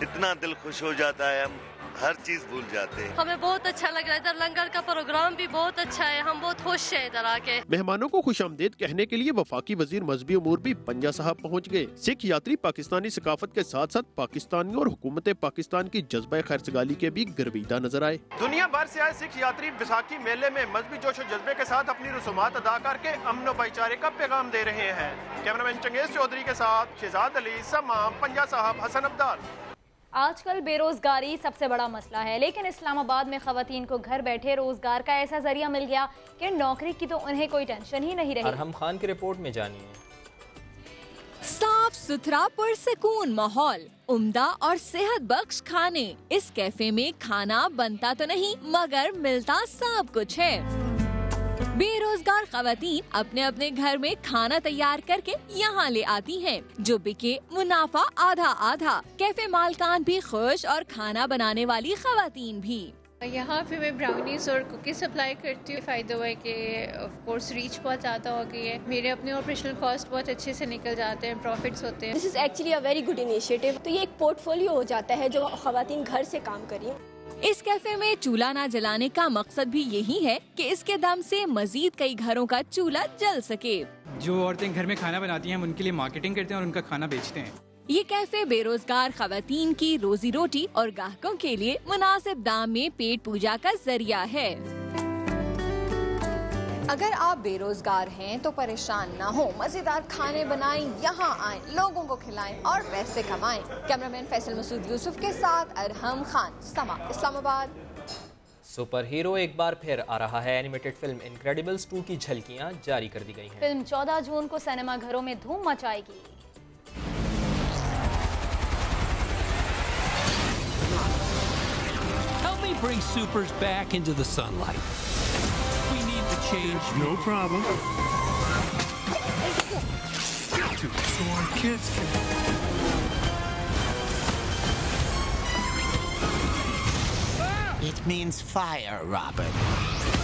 اتنا دل خوش ہو جاتا ہے۔ ہم ہر چیز بھول جاتے ہیں۔ ہمیں بہت اچھا لگ رہا ہے ادھر لنگر کا پروگرام بھی بہت اچھا ہے۔ ہم بہت خوش ہیں ادھر آ کے۔ مہمانوں کو خوش آمدید کہنے کے لیے وفاقی وزیر مذہبی امور بھی پنجا صاحب پہنچ گئے۔ سکھ یاتری پاکستانی ثقافت کے ساتھ ساتھ پاکستانیوں اور حکومت پاکستان کی جذبہ خیر سگالی کے بھی گرویدہ نظر آئے۔ دنیا بھر سے آئے سکھ یاتری بیساکھی میلے میں مذہبی جوش و جذبے کے ساتھ اپنی رسومات ادا کر کے امن و بھائی چارے کا پیغام دے رہے ہیں۔ کیمرہ مین چنگیز چودھری کے ساتھ شہزاد علی سما پنجا صاحب حسن عبدال آج کل بے روزگاری سب سے بڑا مسئلہ ہے لیکن اسلام آباد میں خواتین کو گھر بیٹھے روزگار کا ایسا ذریعہ مل گیا کہ نوکری کی تو انہیں کوئی ٹینشن ہی نہیں رہی۔ ارحم خان کی رپورٹ میں جانیے صاف ستھرا پرسکون ماحول عمدہ اور صحت بخش کھانے۔ اس کیفے میں کھانا بنتا تو نہیں مگر ملتا سب کچھ ہے۔ بے روزگار خواتین اپنے اپنے گھر میں کھانا تیار کر کے یہاں لے آتی ہیں جو بکے منافع آدھا آدھا کیفے مالکان بھی خوش اور کھانا بنانے والی خواتین بھی۔ یہاں پہ میں براؤنیز اور کوکیز سپلائی کرتی ہوں۔ فائدہ ہوا ہے کہ آف کورس ریچ بہت زیادہ ہو گئی ہے۔ میرے اپنے آپریشنل کاسٹ بہت اچھے سے نکل جاتے ہیں پروفٹس ہوتے ہیں۔ This is actually very good initiative تو یہ ایک پورٹ فولیو ہو جاتا ہے جو خواتین گھر سے کام کریں اس کیفے میں چولہا نہ جلانے کا مقصد بھی یہی ہے کہ اس کے دم سے مزید کئی گھروں کا چولہا جل سکے۔ جو عورتیں گھر میں کھانا بناتی ہیں ہم ان کے لیے مارکیٹنگ کرتے ہیں اور ان کا کھانا بیچتے ہیں۔ یہ کیفے بے روزگار خواتین کی روزی روٹی اور گاہکوں کے لیے مناسب دام میں پیٹ پوجا کا ذریعہ ہے۔ اگر آپ بے روزگار ہیں تو پریشان نہ ہو مزیدار کھانے بنائیں یہاں آئیں لوگوں کو کھلائیں اور پیسے کمائیں۔ کیمرامین فیصل مسعود یوسف کے ساتھ ارحم خان۔ سما اسلام آباد۔ سپر ہیرو ایک بار پھر آ رہا ہے۔ اینیمیٹڈ فلم انکریڈیبلز 2 کی جھلکیاں جاری کر دی گئی ہیں۔ فلم چودہ جون کو سینما گھروں میں دھوم مچائے گی۔ Help me bring supers back into the sunlight. We need to change. No problem. Two sword kids. It means fire, Robin.